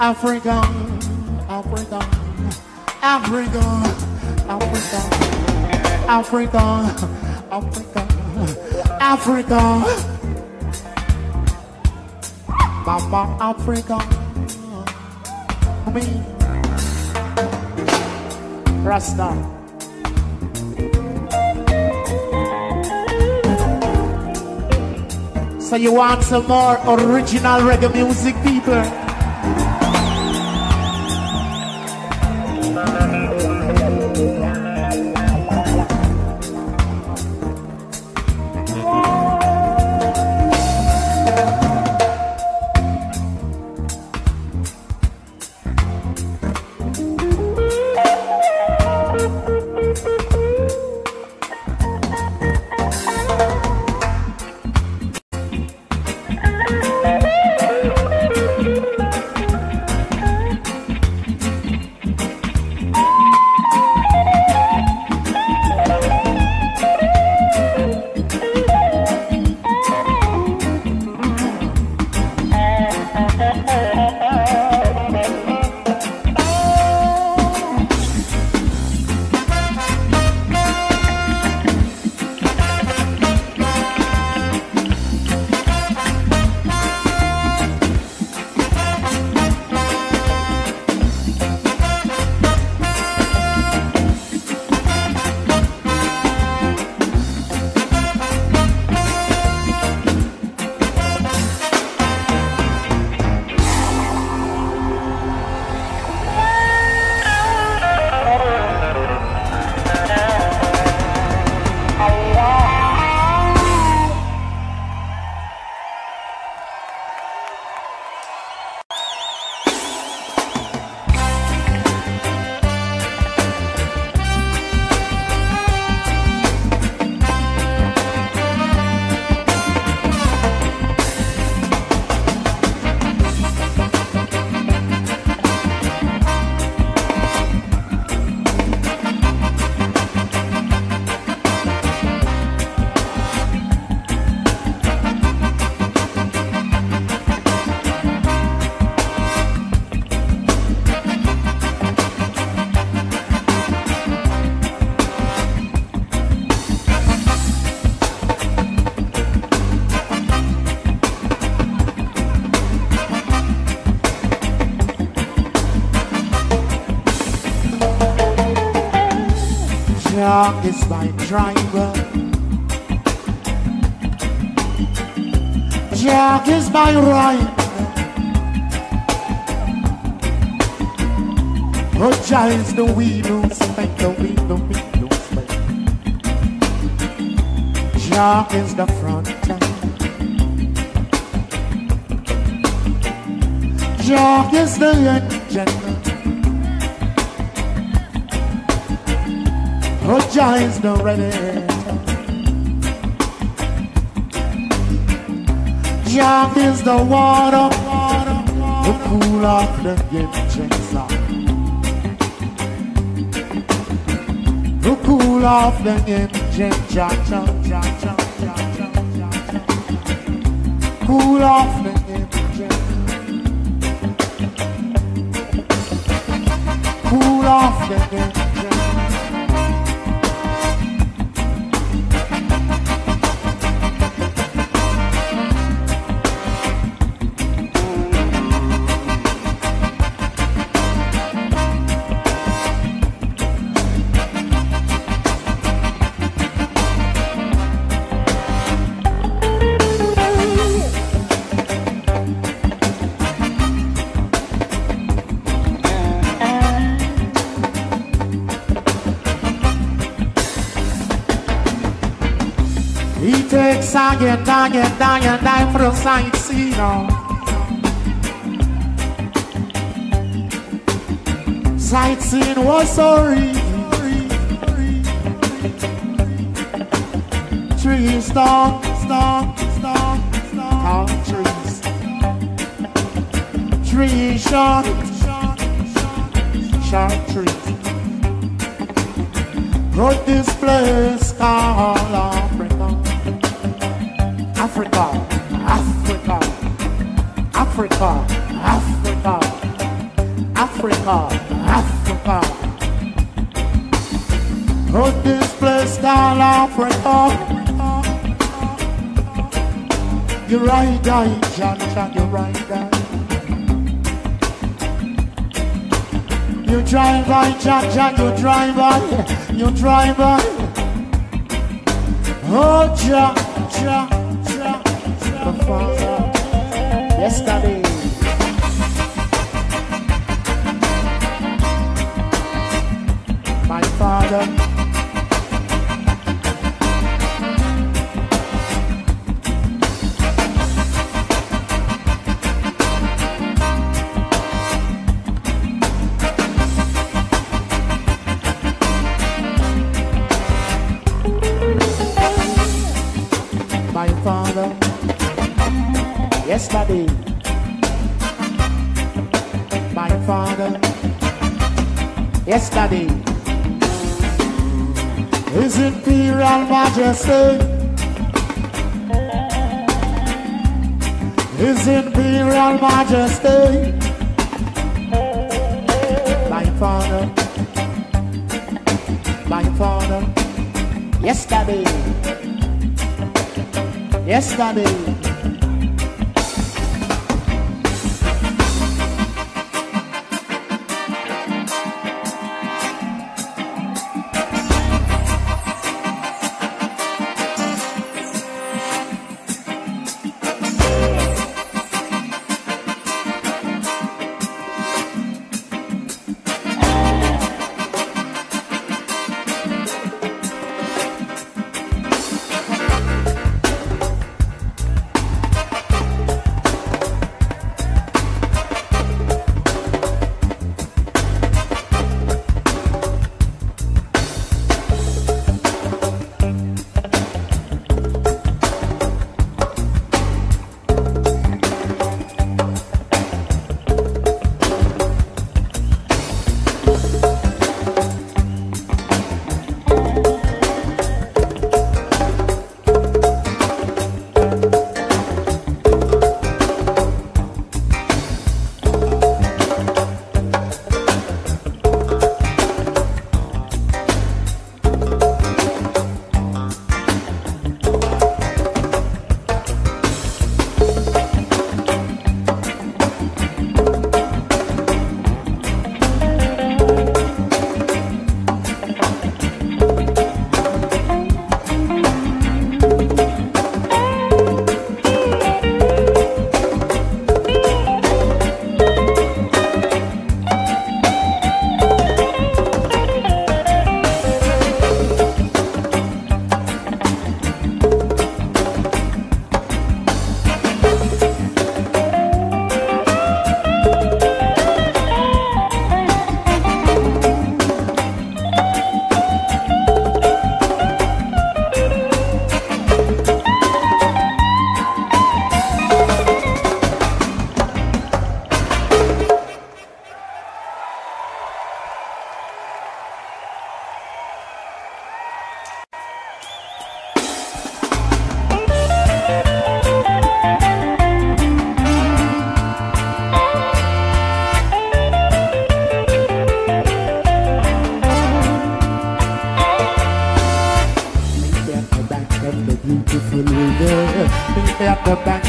Africa. Africa. Africa. Africa. Africa. Africa. Africa. Mama Africa. Me. Rasta. So you want some more original reggae music, people? Jah is my driver. Jah is my rider. Oh, Jah is the wheel, spec the wheel, the wheel, spec. Jah is the front end. Jah is the engine. Jah is the radiator. Jah is the water. The cool off the side. The cool off the engine, Jah. Cool off the engine. Cool off the engine. Again, again, again, again for a sightseeing. Sightseeing was so easy. Trees, stalk, stalk, stalk. Tall trees. Trees, short, short, trees. Put this place called Africa, Africa, Africa, Africa. Put this place called Africa. You're right, die, John, John, you're right, die. You drive by, John, John, you drive by, you drive by. Oh, John, John, Yes,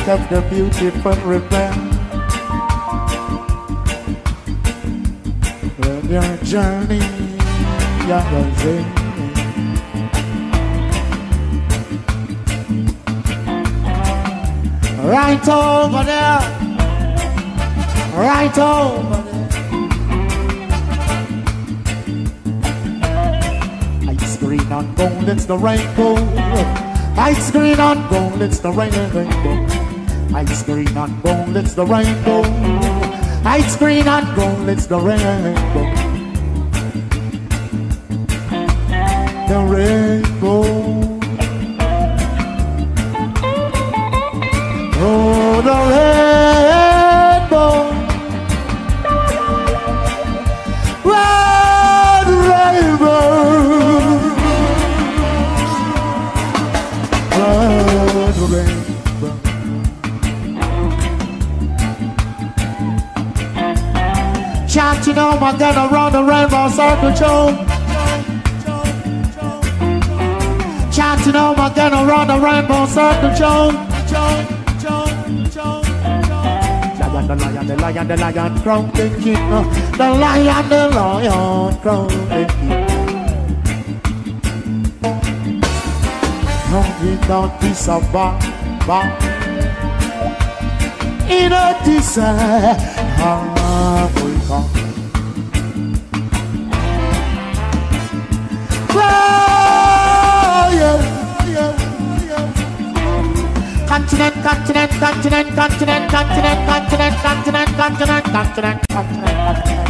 of the beautiful river. When your journey, you're Right over there. Right over there. Ice green on gold, it's the rainbow. Ice green on gold, it's the rainbow. Ice green on gold, it's the rainbow. Ice green on gold, it's the rainbow. The rainbow. Joe. Chanting, oh my God, around the rainbow circle, Joe. Joe the lion, the lion, the lion, crown the king. The lion, the lion, crown the king. Hungry down piece of bar, bar. In a desire, desert, Continent, continent, continent, continent, continent, continent, continent, continent, continent, continent, continent.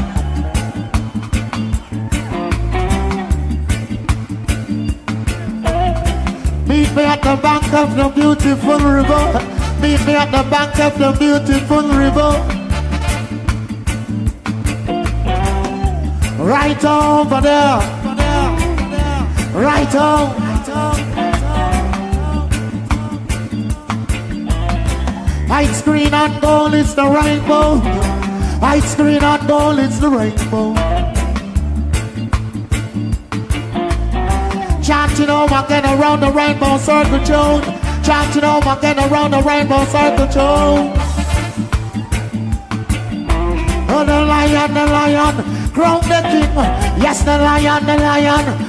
Meet me at the bank of the beautiful river. Meet me at the bank of the beautiful river. Right over there. Right over. Ice green and gold, it's the rainbow. Ice green and gold, it's the rainbow. Chanting over again around the rainbow circle tune. Chanting over again around the rainbow circle tune. Oh, the lion, the lion, crown the king. Yes, the lion, the lion,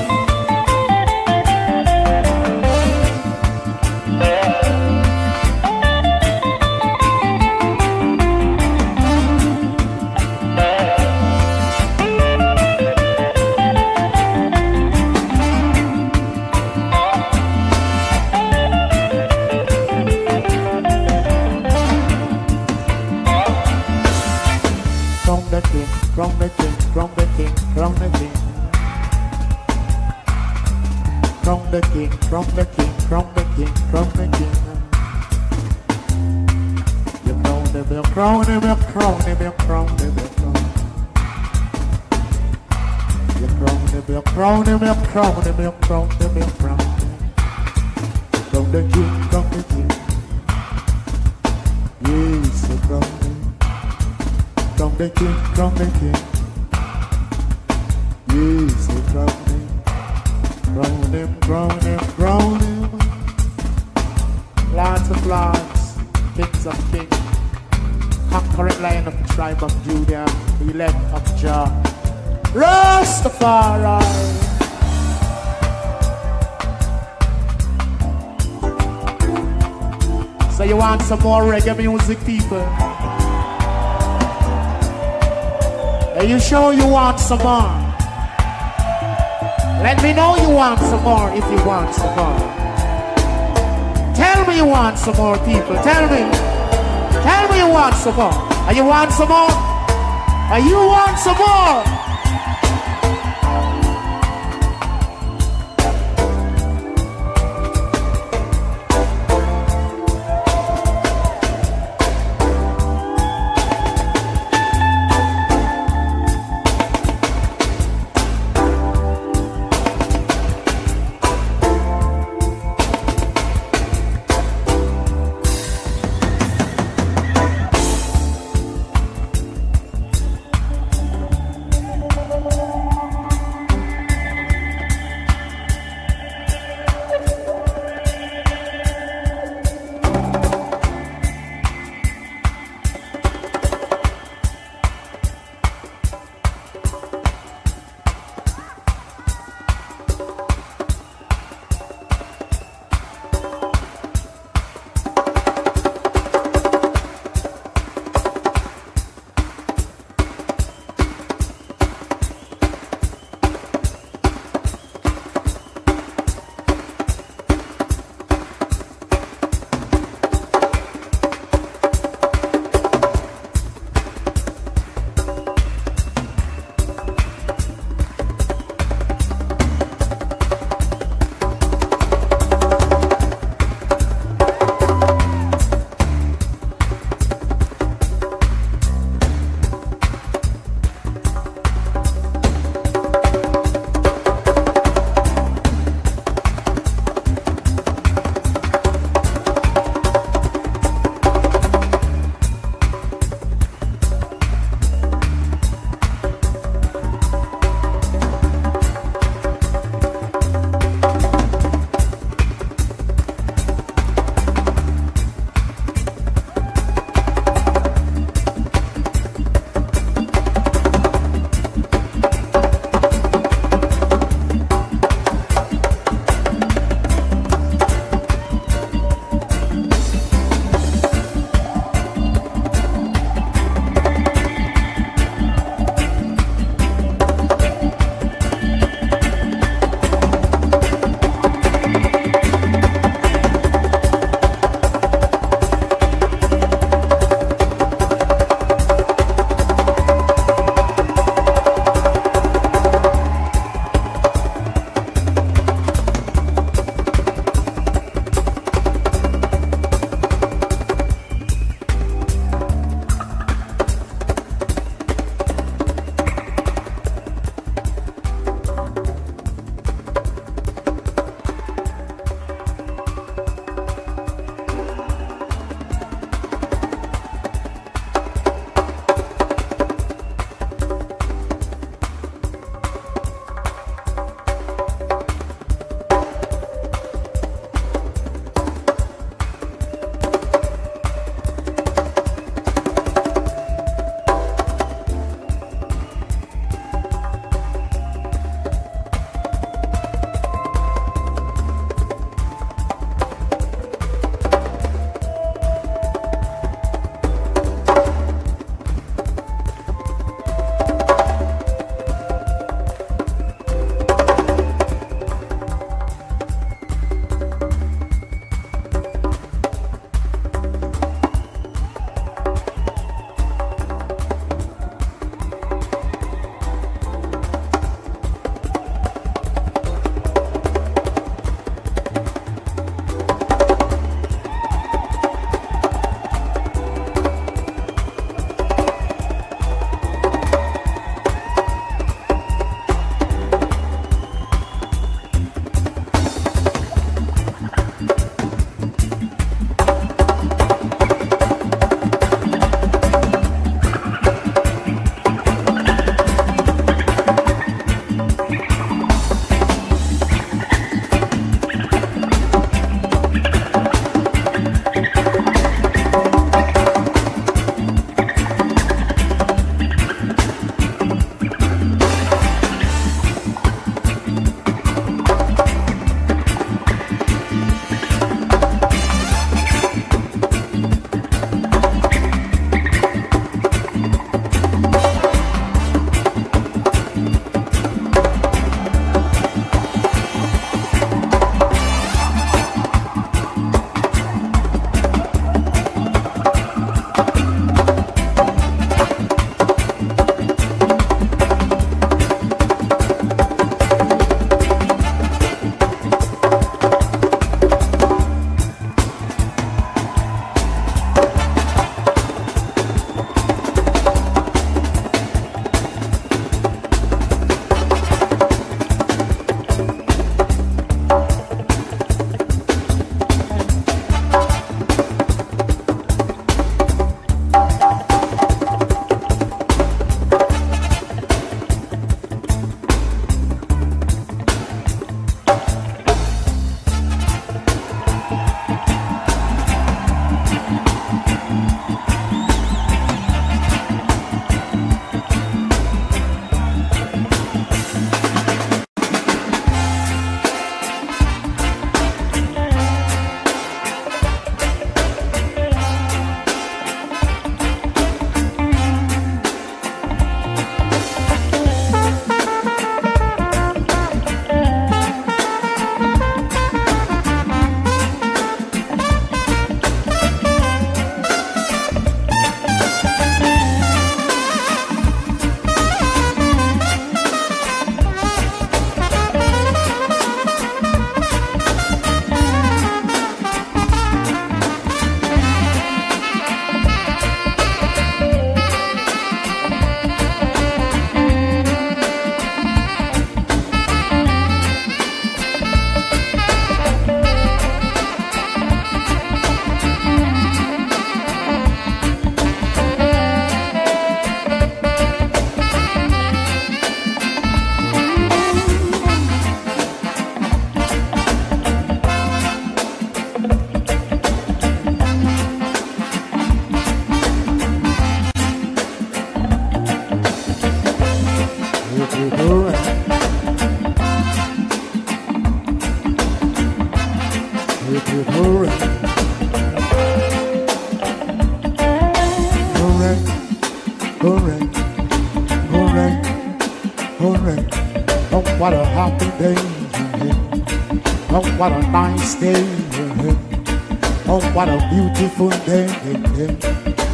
from the milk, from the milk, from from the king, from the king. Yes, from the from the king, from the king. Some more reggae music, people? Are you sure you want some more? Let me know you want some more if you want some more. Tell me you want some more, people. Tell me. Tell me you want some more. Are you want some more? Are you want some more?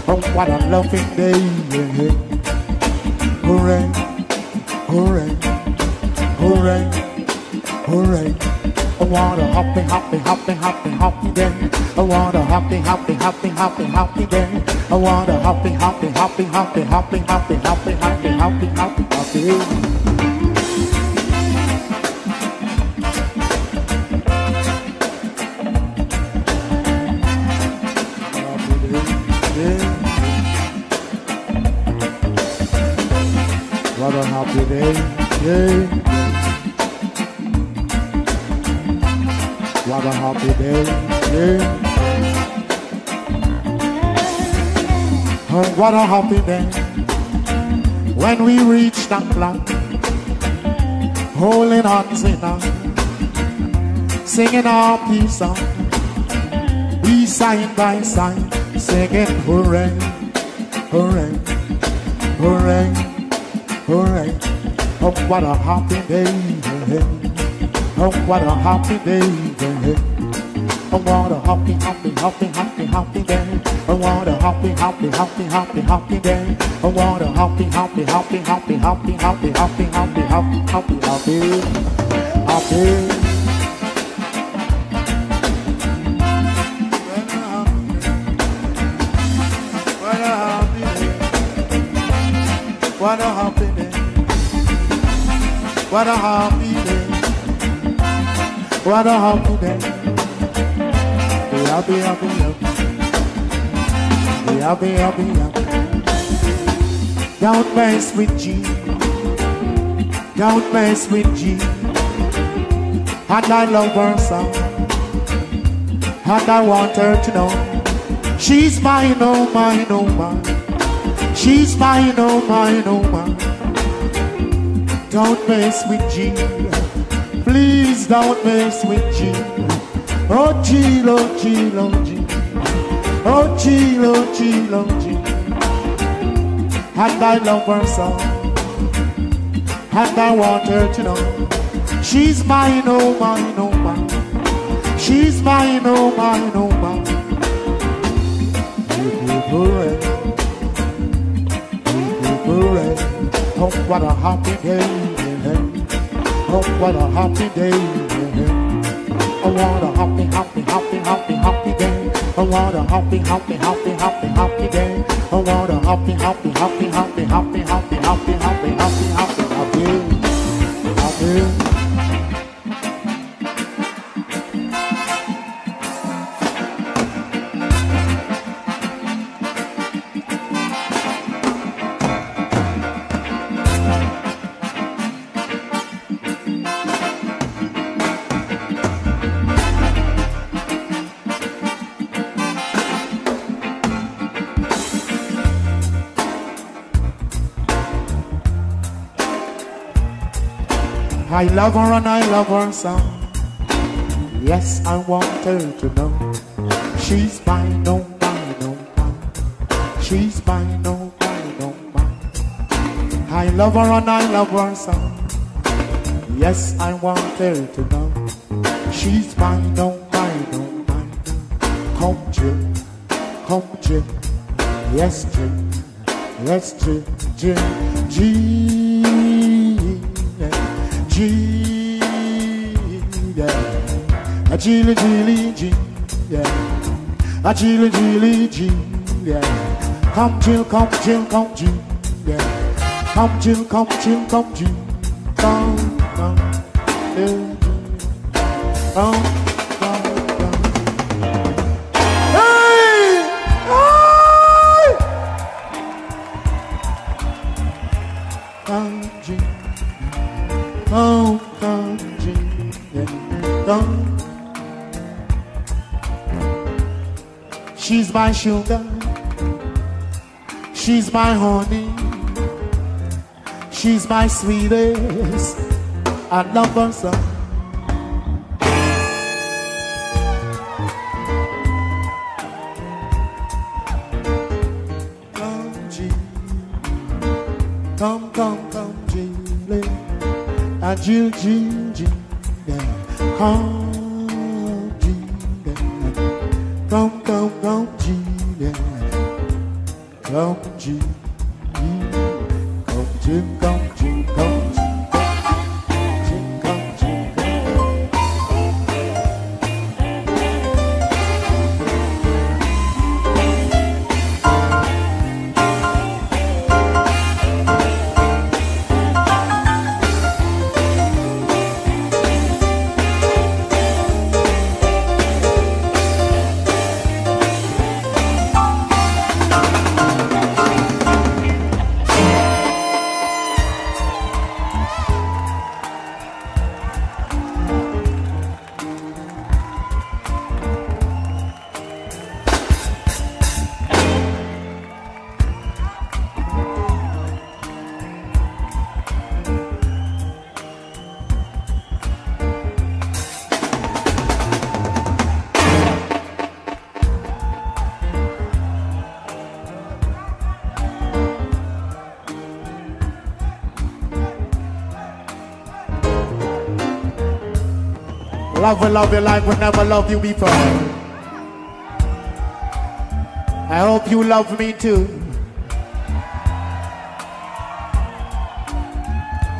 Oh, what a loving day. Hooray, hooray, hooray, hooray. I want a happy, happy, happy, happy, happy day. I want a happy, happy, happy, happy, happy day. I want a happy, happy, happy, happy, happy, happy, happy, happy, happy, happy, happy. When we reach that land, holding hands in hand, singing our peace song, we side by side, singing hooray, hooray, hooray, hooray. Oh, what a happy day, oh, what a happy day. Oh, what a happy, happy, happy, happy, happy day. Want a happy, happy, happy, happy, happy day. I want a happy, happy, happy, happy, happy, happy, happy, happy, happy, happy, happy, happy. What a happy day. What a happy day. What a happy day. Happy happy, happy, Don't mess with G. Don't mess with G. And I love her so. And I want her to know. She's mine, oh mine, oh mine. She's mine, oh mine, oh mine. Don't mess with G. Please don't mess with G. Oh G, oh G, oh G. Oh G, oh G, oh G. And I love her so. And I want her to know. She's mine, oh mine, oh mine. She's mine, oh mine, oh mine. Hooray. Hip, hip, hooray. Oh, what a happy day. Oh, what a happy day. I oh, want a happy, happy, happy, happy, happy day. I want a happy, happy, happy, happy, happy day. I want a happy, happy, happy, happy, happy, happy, happy, happy, happy, happy, happy, I love her and I love her so. Yes, I want her to know. She's mine, no mine, no mine. She's mine, no mine, no mine. I love her and I love her so. Yes, I want her to know. She's mine, no mine, no mine. Come, Jim, come, Jim. Yes, Jim. Yes, Jim, Jim, Jim. G, yeah. A chili, chili, G, yeah. A chili, chili, G, yeah. Come chill, come chill, come G, yeah. Come chill, come chill, come G, come, come, yeah. Come, sugar. She's my honey. She's my sweetest. I love her so. Come, G. Come, come, come, Jill. And Jill, Jill, Jill. Yeah. Come, Love will love you like we never loved you before. I hope you love me too.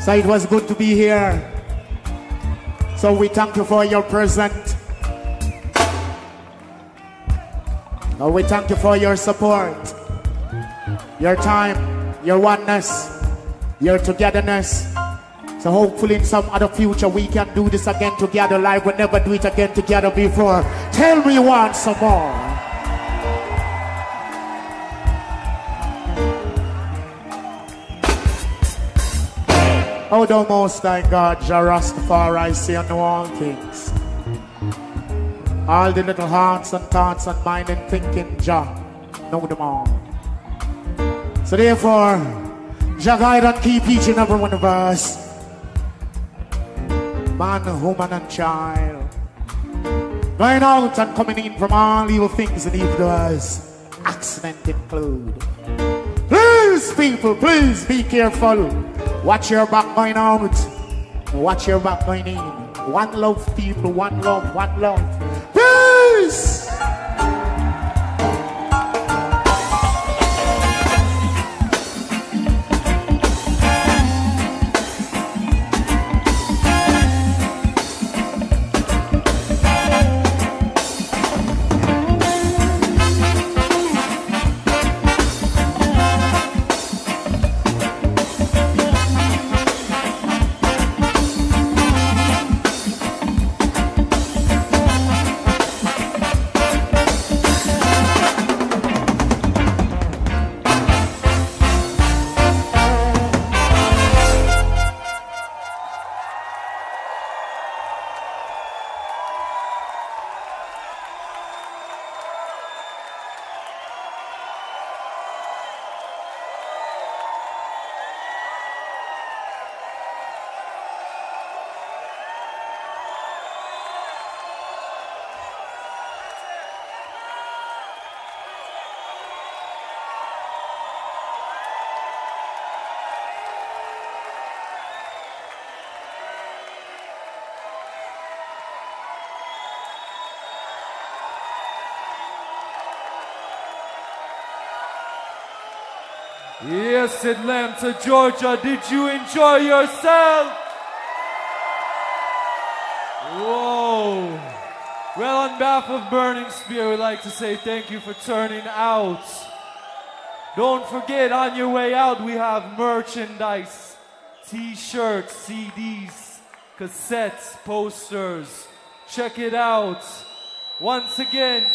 So it was good to be here. So we thank you for your present. Now we thank you for your support, your time, your oneness, your togetherness. So hopefully in some other future we can do this again together like we never do it again together before. Tell me once more. Oh, the most high God, Jah Rastafari, see and know all things. All the little hearts and thoughts and mind and thinking, Jah, know them all. So therefore, Jah guide and keep each and every one of us. Man, woman, and child. Going out and coming in from all evil things and evil doers. Accident include. Please, people, please be careful. Watch your back going out. Watch your back going in. One love, people, one love, one love. Peace! Yes, Atlanta, Georgia, did you enjoy yourself? Whoa. Well, on behalf of Burning Spear, we'd like to say thank you for turning out. Don't forget, on your way out, we have merchandise t shirts, CDs, cassettes, posters. Check it out. Once again,